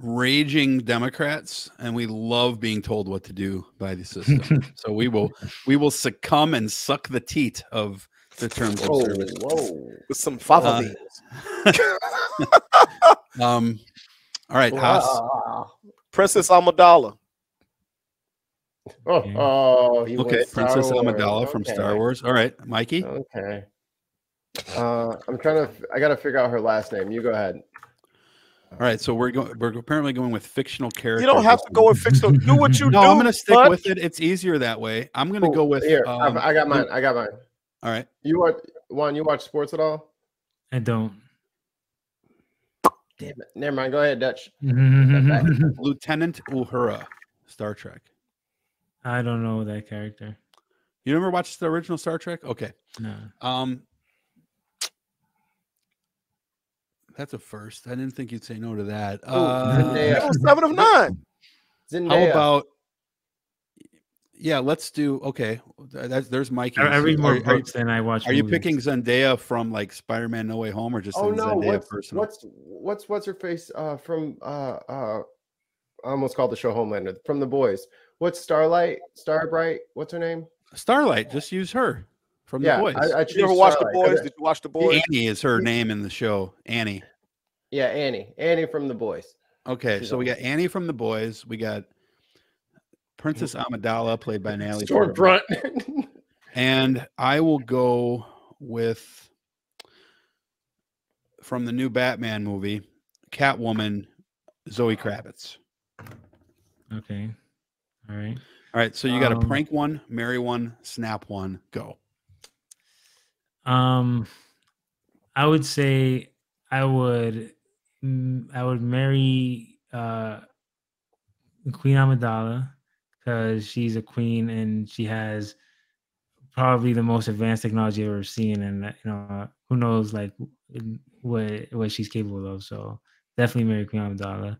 raging Democrats, and we love being told what to do by the system. so we will we will succumb and suck the teat of the terms of Whoa, service. whoa. with some fava Uh, beans. Um, all right, Haas. Princess Amidala. Oh, oh, he Okay, went Princess Wars. Amidala from Star Wars. All right, Mikey. Okay. Uh, I'm trying to. I got to figure out her last name. You go ahead. All right, so we're going. We're apparently going with fictional characters. You don't have to go with fictional. Do what you No, do. I'm going to stick bud. with it. It's easier that way. I'm going to Cool. go with. here. um, I got mine. I got mine. All right. You watch Juan? You watch sports at all? I don't. Damn it. Never mind. Go ahead, Dutch. Lieutenant Uhura, Star Trek. I don't know that character. You never watched the original Star Trek? Okay. No. Um, that's a first. I didn't think you'd say no to that. Oh, Uh, Zendaya. That was seven of nine. Zendaya. How about? Yeah, let's do. Okay, th- that's there's Mikey. I, I read more Are- are- books than I watch. Are you picking Zendaya from like Spider-Man: No Way Home, or just Oh no, Zendaya what's personal? what's what's what's her face uh from uh uh I almost called the show Homelander from the boys. What's Starlight? Starbright? What's her name? Starlight? Just use her from yeah, the boys. I, I Did you ever choose watch the boys? Did you watch the boys? Annie is her name in the show. Annie. Yeah, Annie. Annie from the boys. Okay, She's so we got. Annie from the boys. We got Princess Amidala, played by Natalie. Portman. Stormfront. And I will go with from the new Batman movie, Catwoman, Zoe Kravitz. Okay. All right. All right, so you got a Um, prank one, marry one, snap one, go. Um, I would say I would mm, I would marry uh Queen Amidala because she's a queen and she has probably the most advanced technology I've ever seen, and uh, you know who knows like what what she's capable of. So definitely marry Queen Amidala.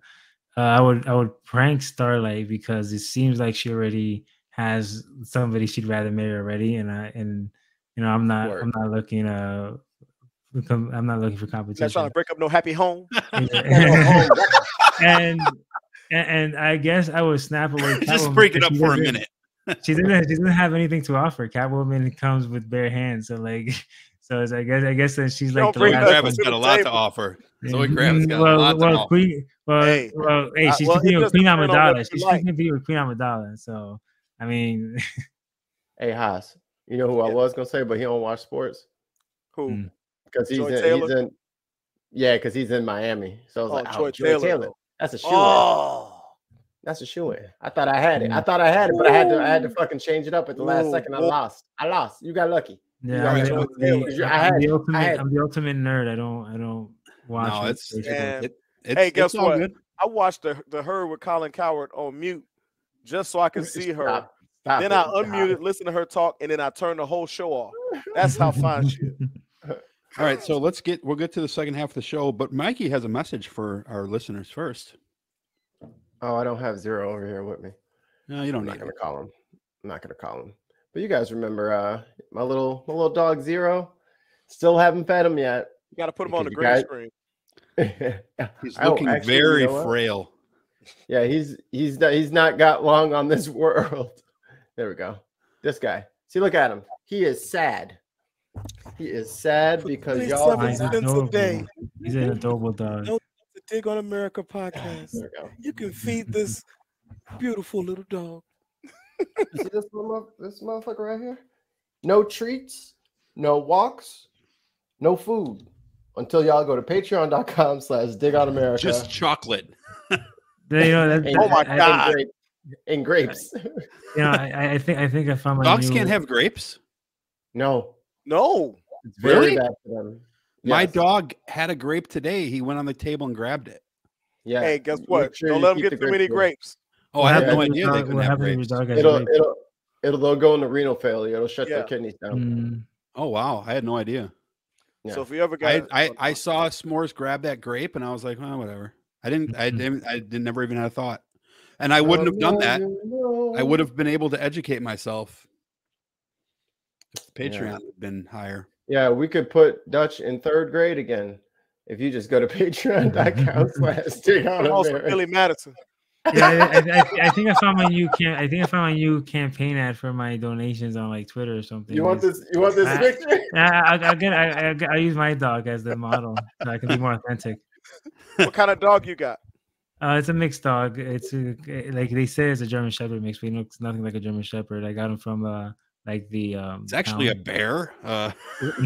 Uh, I would I would prank Starlight because it seems like she already has somebody she'd rather marry already, and I and you know I'm not I'm not looking uh I'm not looking for Not trying to break up no happy home. And, and and I guess I would snap away. Just Catwoman break it up for a minute. She doesn't. She doesn't have anything to offer. Catwoman comes with bare hands, so like, so it's, I guess I guess that she's like Don't the bring Zoe last that one. Kravitz got the a lot to table. offer. Yeah. Zoe Kravitz got a well, lot to well, offer. Queen, well, Hey, well, hey, uh, she's well, it competing with Queen depends on what Amidala. She's like. competing with Queen Amidala. So, I mean, hey Haas. You know who I was gonna say, but he don't watch sports Who? Mm. because he's in, he's in yeah, because he's in Miami. So I was Oh, like, Joy oh, Joy Taylor, Taylor. Though. That's a shoe. Oh, That's a shoe in. I thought I had it. I Mm. thought I had it, but I had to I had to fucking change it up at the last Ooh, second. I lost. I lost. You got lucky. yeah, got I'm, the, I'm I had- I'm the I ultimate. had- I'm the ultimate nerd. I don't. I don't watch. No, it. it's It's- it, it's, Hey, guess it's what? good. I watched the the herd with Colin Cowherd on mute just so I could see her. Stop. Stop Then it. I unmuted, listen to her talk, and then I turned the whole show off. That's how fine she is. All right, so let's get we'll get to the second half of the show, but Mikey has a message for our listeners first. Oh, I don't have zero over here with me. No, you don't I'm need not gonna call him. I'm not gonna call him. But you guys remember uh my little my little dog Zero? Still haven't fed him yet. You got to put him on the Because green you screen. He's looking actually, you very know frail. yeah, he's he's not, he's not got long on this world. There we go. This guy. See, look at him. He is sad. He is sad because y'all. Seven He's cents a day. He's an adorable dog. No. The Dig on America podcast. There we go. You can feed this beautiful little dog. You see this little this motherfucker right here? No treats, no walks, no food until y'all go to patreon.com slash dig on America. Just chocolate. You know, that, and, Oh my I- I- God. And, grape, and grapes. you know, I, I think I think I found my Dogs new, can't have grapes. no, No. it's very Really? bad for them. My dog had a grape today. He went on the table and grabbed it. Yeah. Hey, guess what? sure Don't you let them get the too many grapes grapes. Oh, I Yeah, had no What idea they couldn't have happens your grapes. dog It'll grapes? it'll it'll they'll go into renal failure. It'll shut Yeah. their kidneys down. Mm, Oh wow, I had no idea. Yeah. So if you ever got, I I saw S'mores grab that grape and I was like, oh, whatever. I didn't I Mhm. didn't I didn't never even had a thought. And I wouldn't have done that. I would have been able to educate myself if the Yeah. Patreon been higher. Yeah, we could put Dutch in third grade again if you just go to patreon.com slash dig on also Billy Madison. yeah, I, I, I, I think I found my new cam- I think I found my new campaign ad for my donations on like Twitter or something. You want this? You want this I- picture? I, I, I, get, I, I, I use my dog as the model so I can be more authentic. What kind of dog you got? Uh, it's a mixed dog. It's a, like they say it's a German Shepherd mix, but he looks nothing like a German Shepherd. I got him from uh like the um. It's actually a bear. Uh,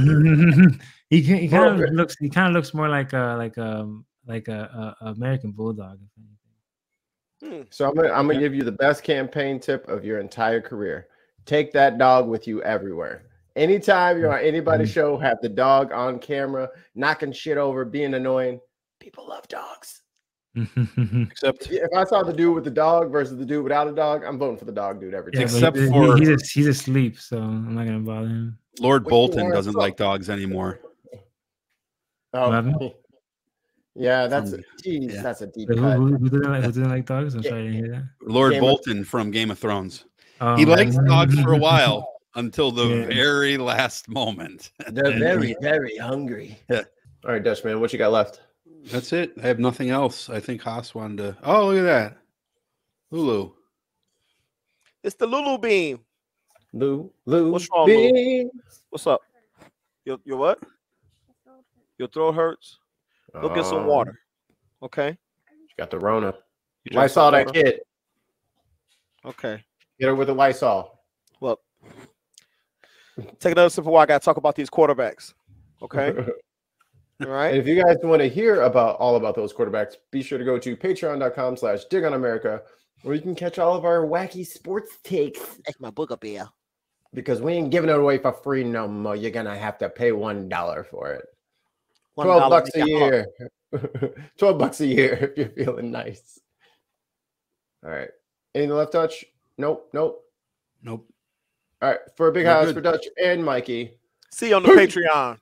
he he kind of of looks he kind of looks more like a like um like a, a, a American bulldog. If anything. Hmm. So I'm gonna I'm gonna give you the best campaign tip of your entire career. Take that dog with you everywhere. Anytime you're on anybody's Mm. show, have the dog on camera, knocking shit over, being annoying. People love dogs. Mm-hmm. except If I saw the dude with the dog versus the dude without a dog, I'm voting for the dog dude every time. but Except he- he- for- he's he's asleep, so I'm not gonna bother him. Lord What Bolton doesn't like dogs anymore. Oh, What? Yeah, that's From- geez, yeah. that's a deep who, cut. who, who didn't like who didn't like dogs? I'm Yeah. sorry, I didn't hear that. Lord Game of- Bolton from Game of Thrones. Oh, he likes dogs for a while until the Yeah. very last moment. They're very, very hungry. Yeah. All right, Dutchman, what you got left? That's it. I have nothing else. I think Haas wanted to. Oh, look at that. Lulu. It's the Lulu Beam. Lulu. Lou, What's wrong, Lou? Bean. What's up? Your your what? Your throat hurts. Go get some Oh, water. Okay. You got the Rona. You drank Lysol that water? kid. Okay. Get her with the Lysol. Well, take another sip of water. I gotta talk about these quarterbacks. Okay. All And if you guys want to hear about all about those quarterbacks, be sure to go to patreon.com slash dig on America, where you can catch all of our wacky sports takes. That's my book up here. Because we ain't giving it away for free no more. You're gonna have to pay one dollar for it. One Twelve dollar bucks a year. Twelve bucks a year if you're feeling nice. All right. Anything left, Dutch? Nope, nope. Nope. All right. For a big We're house good. for Dutch and Mikey. See you on the Patreon.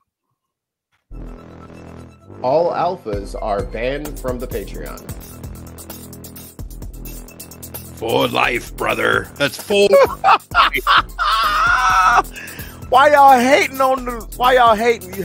All alphas are banned from the Patreon. For life, brother. That's four. why y'all hating on the? Why y'all hating?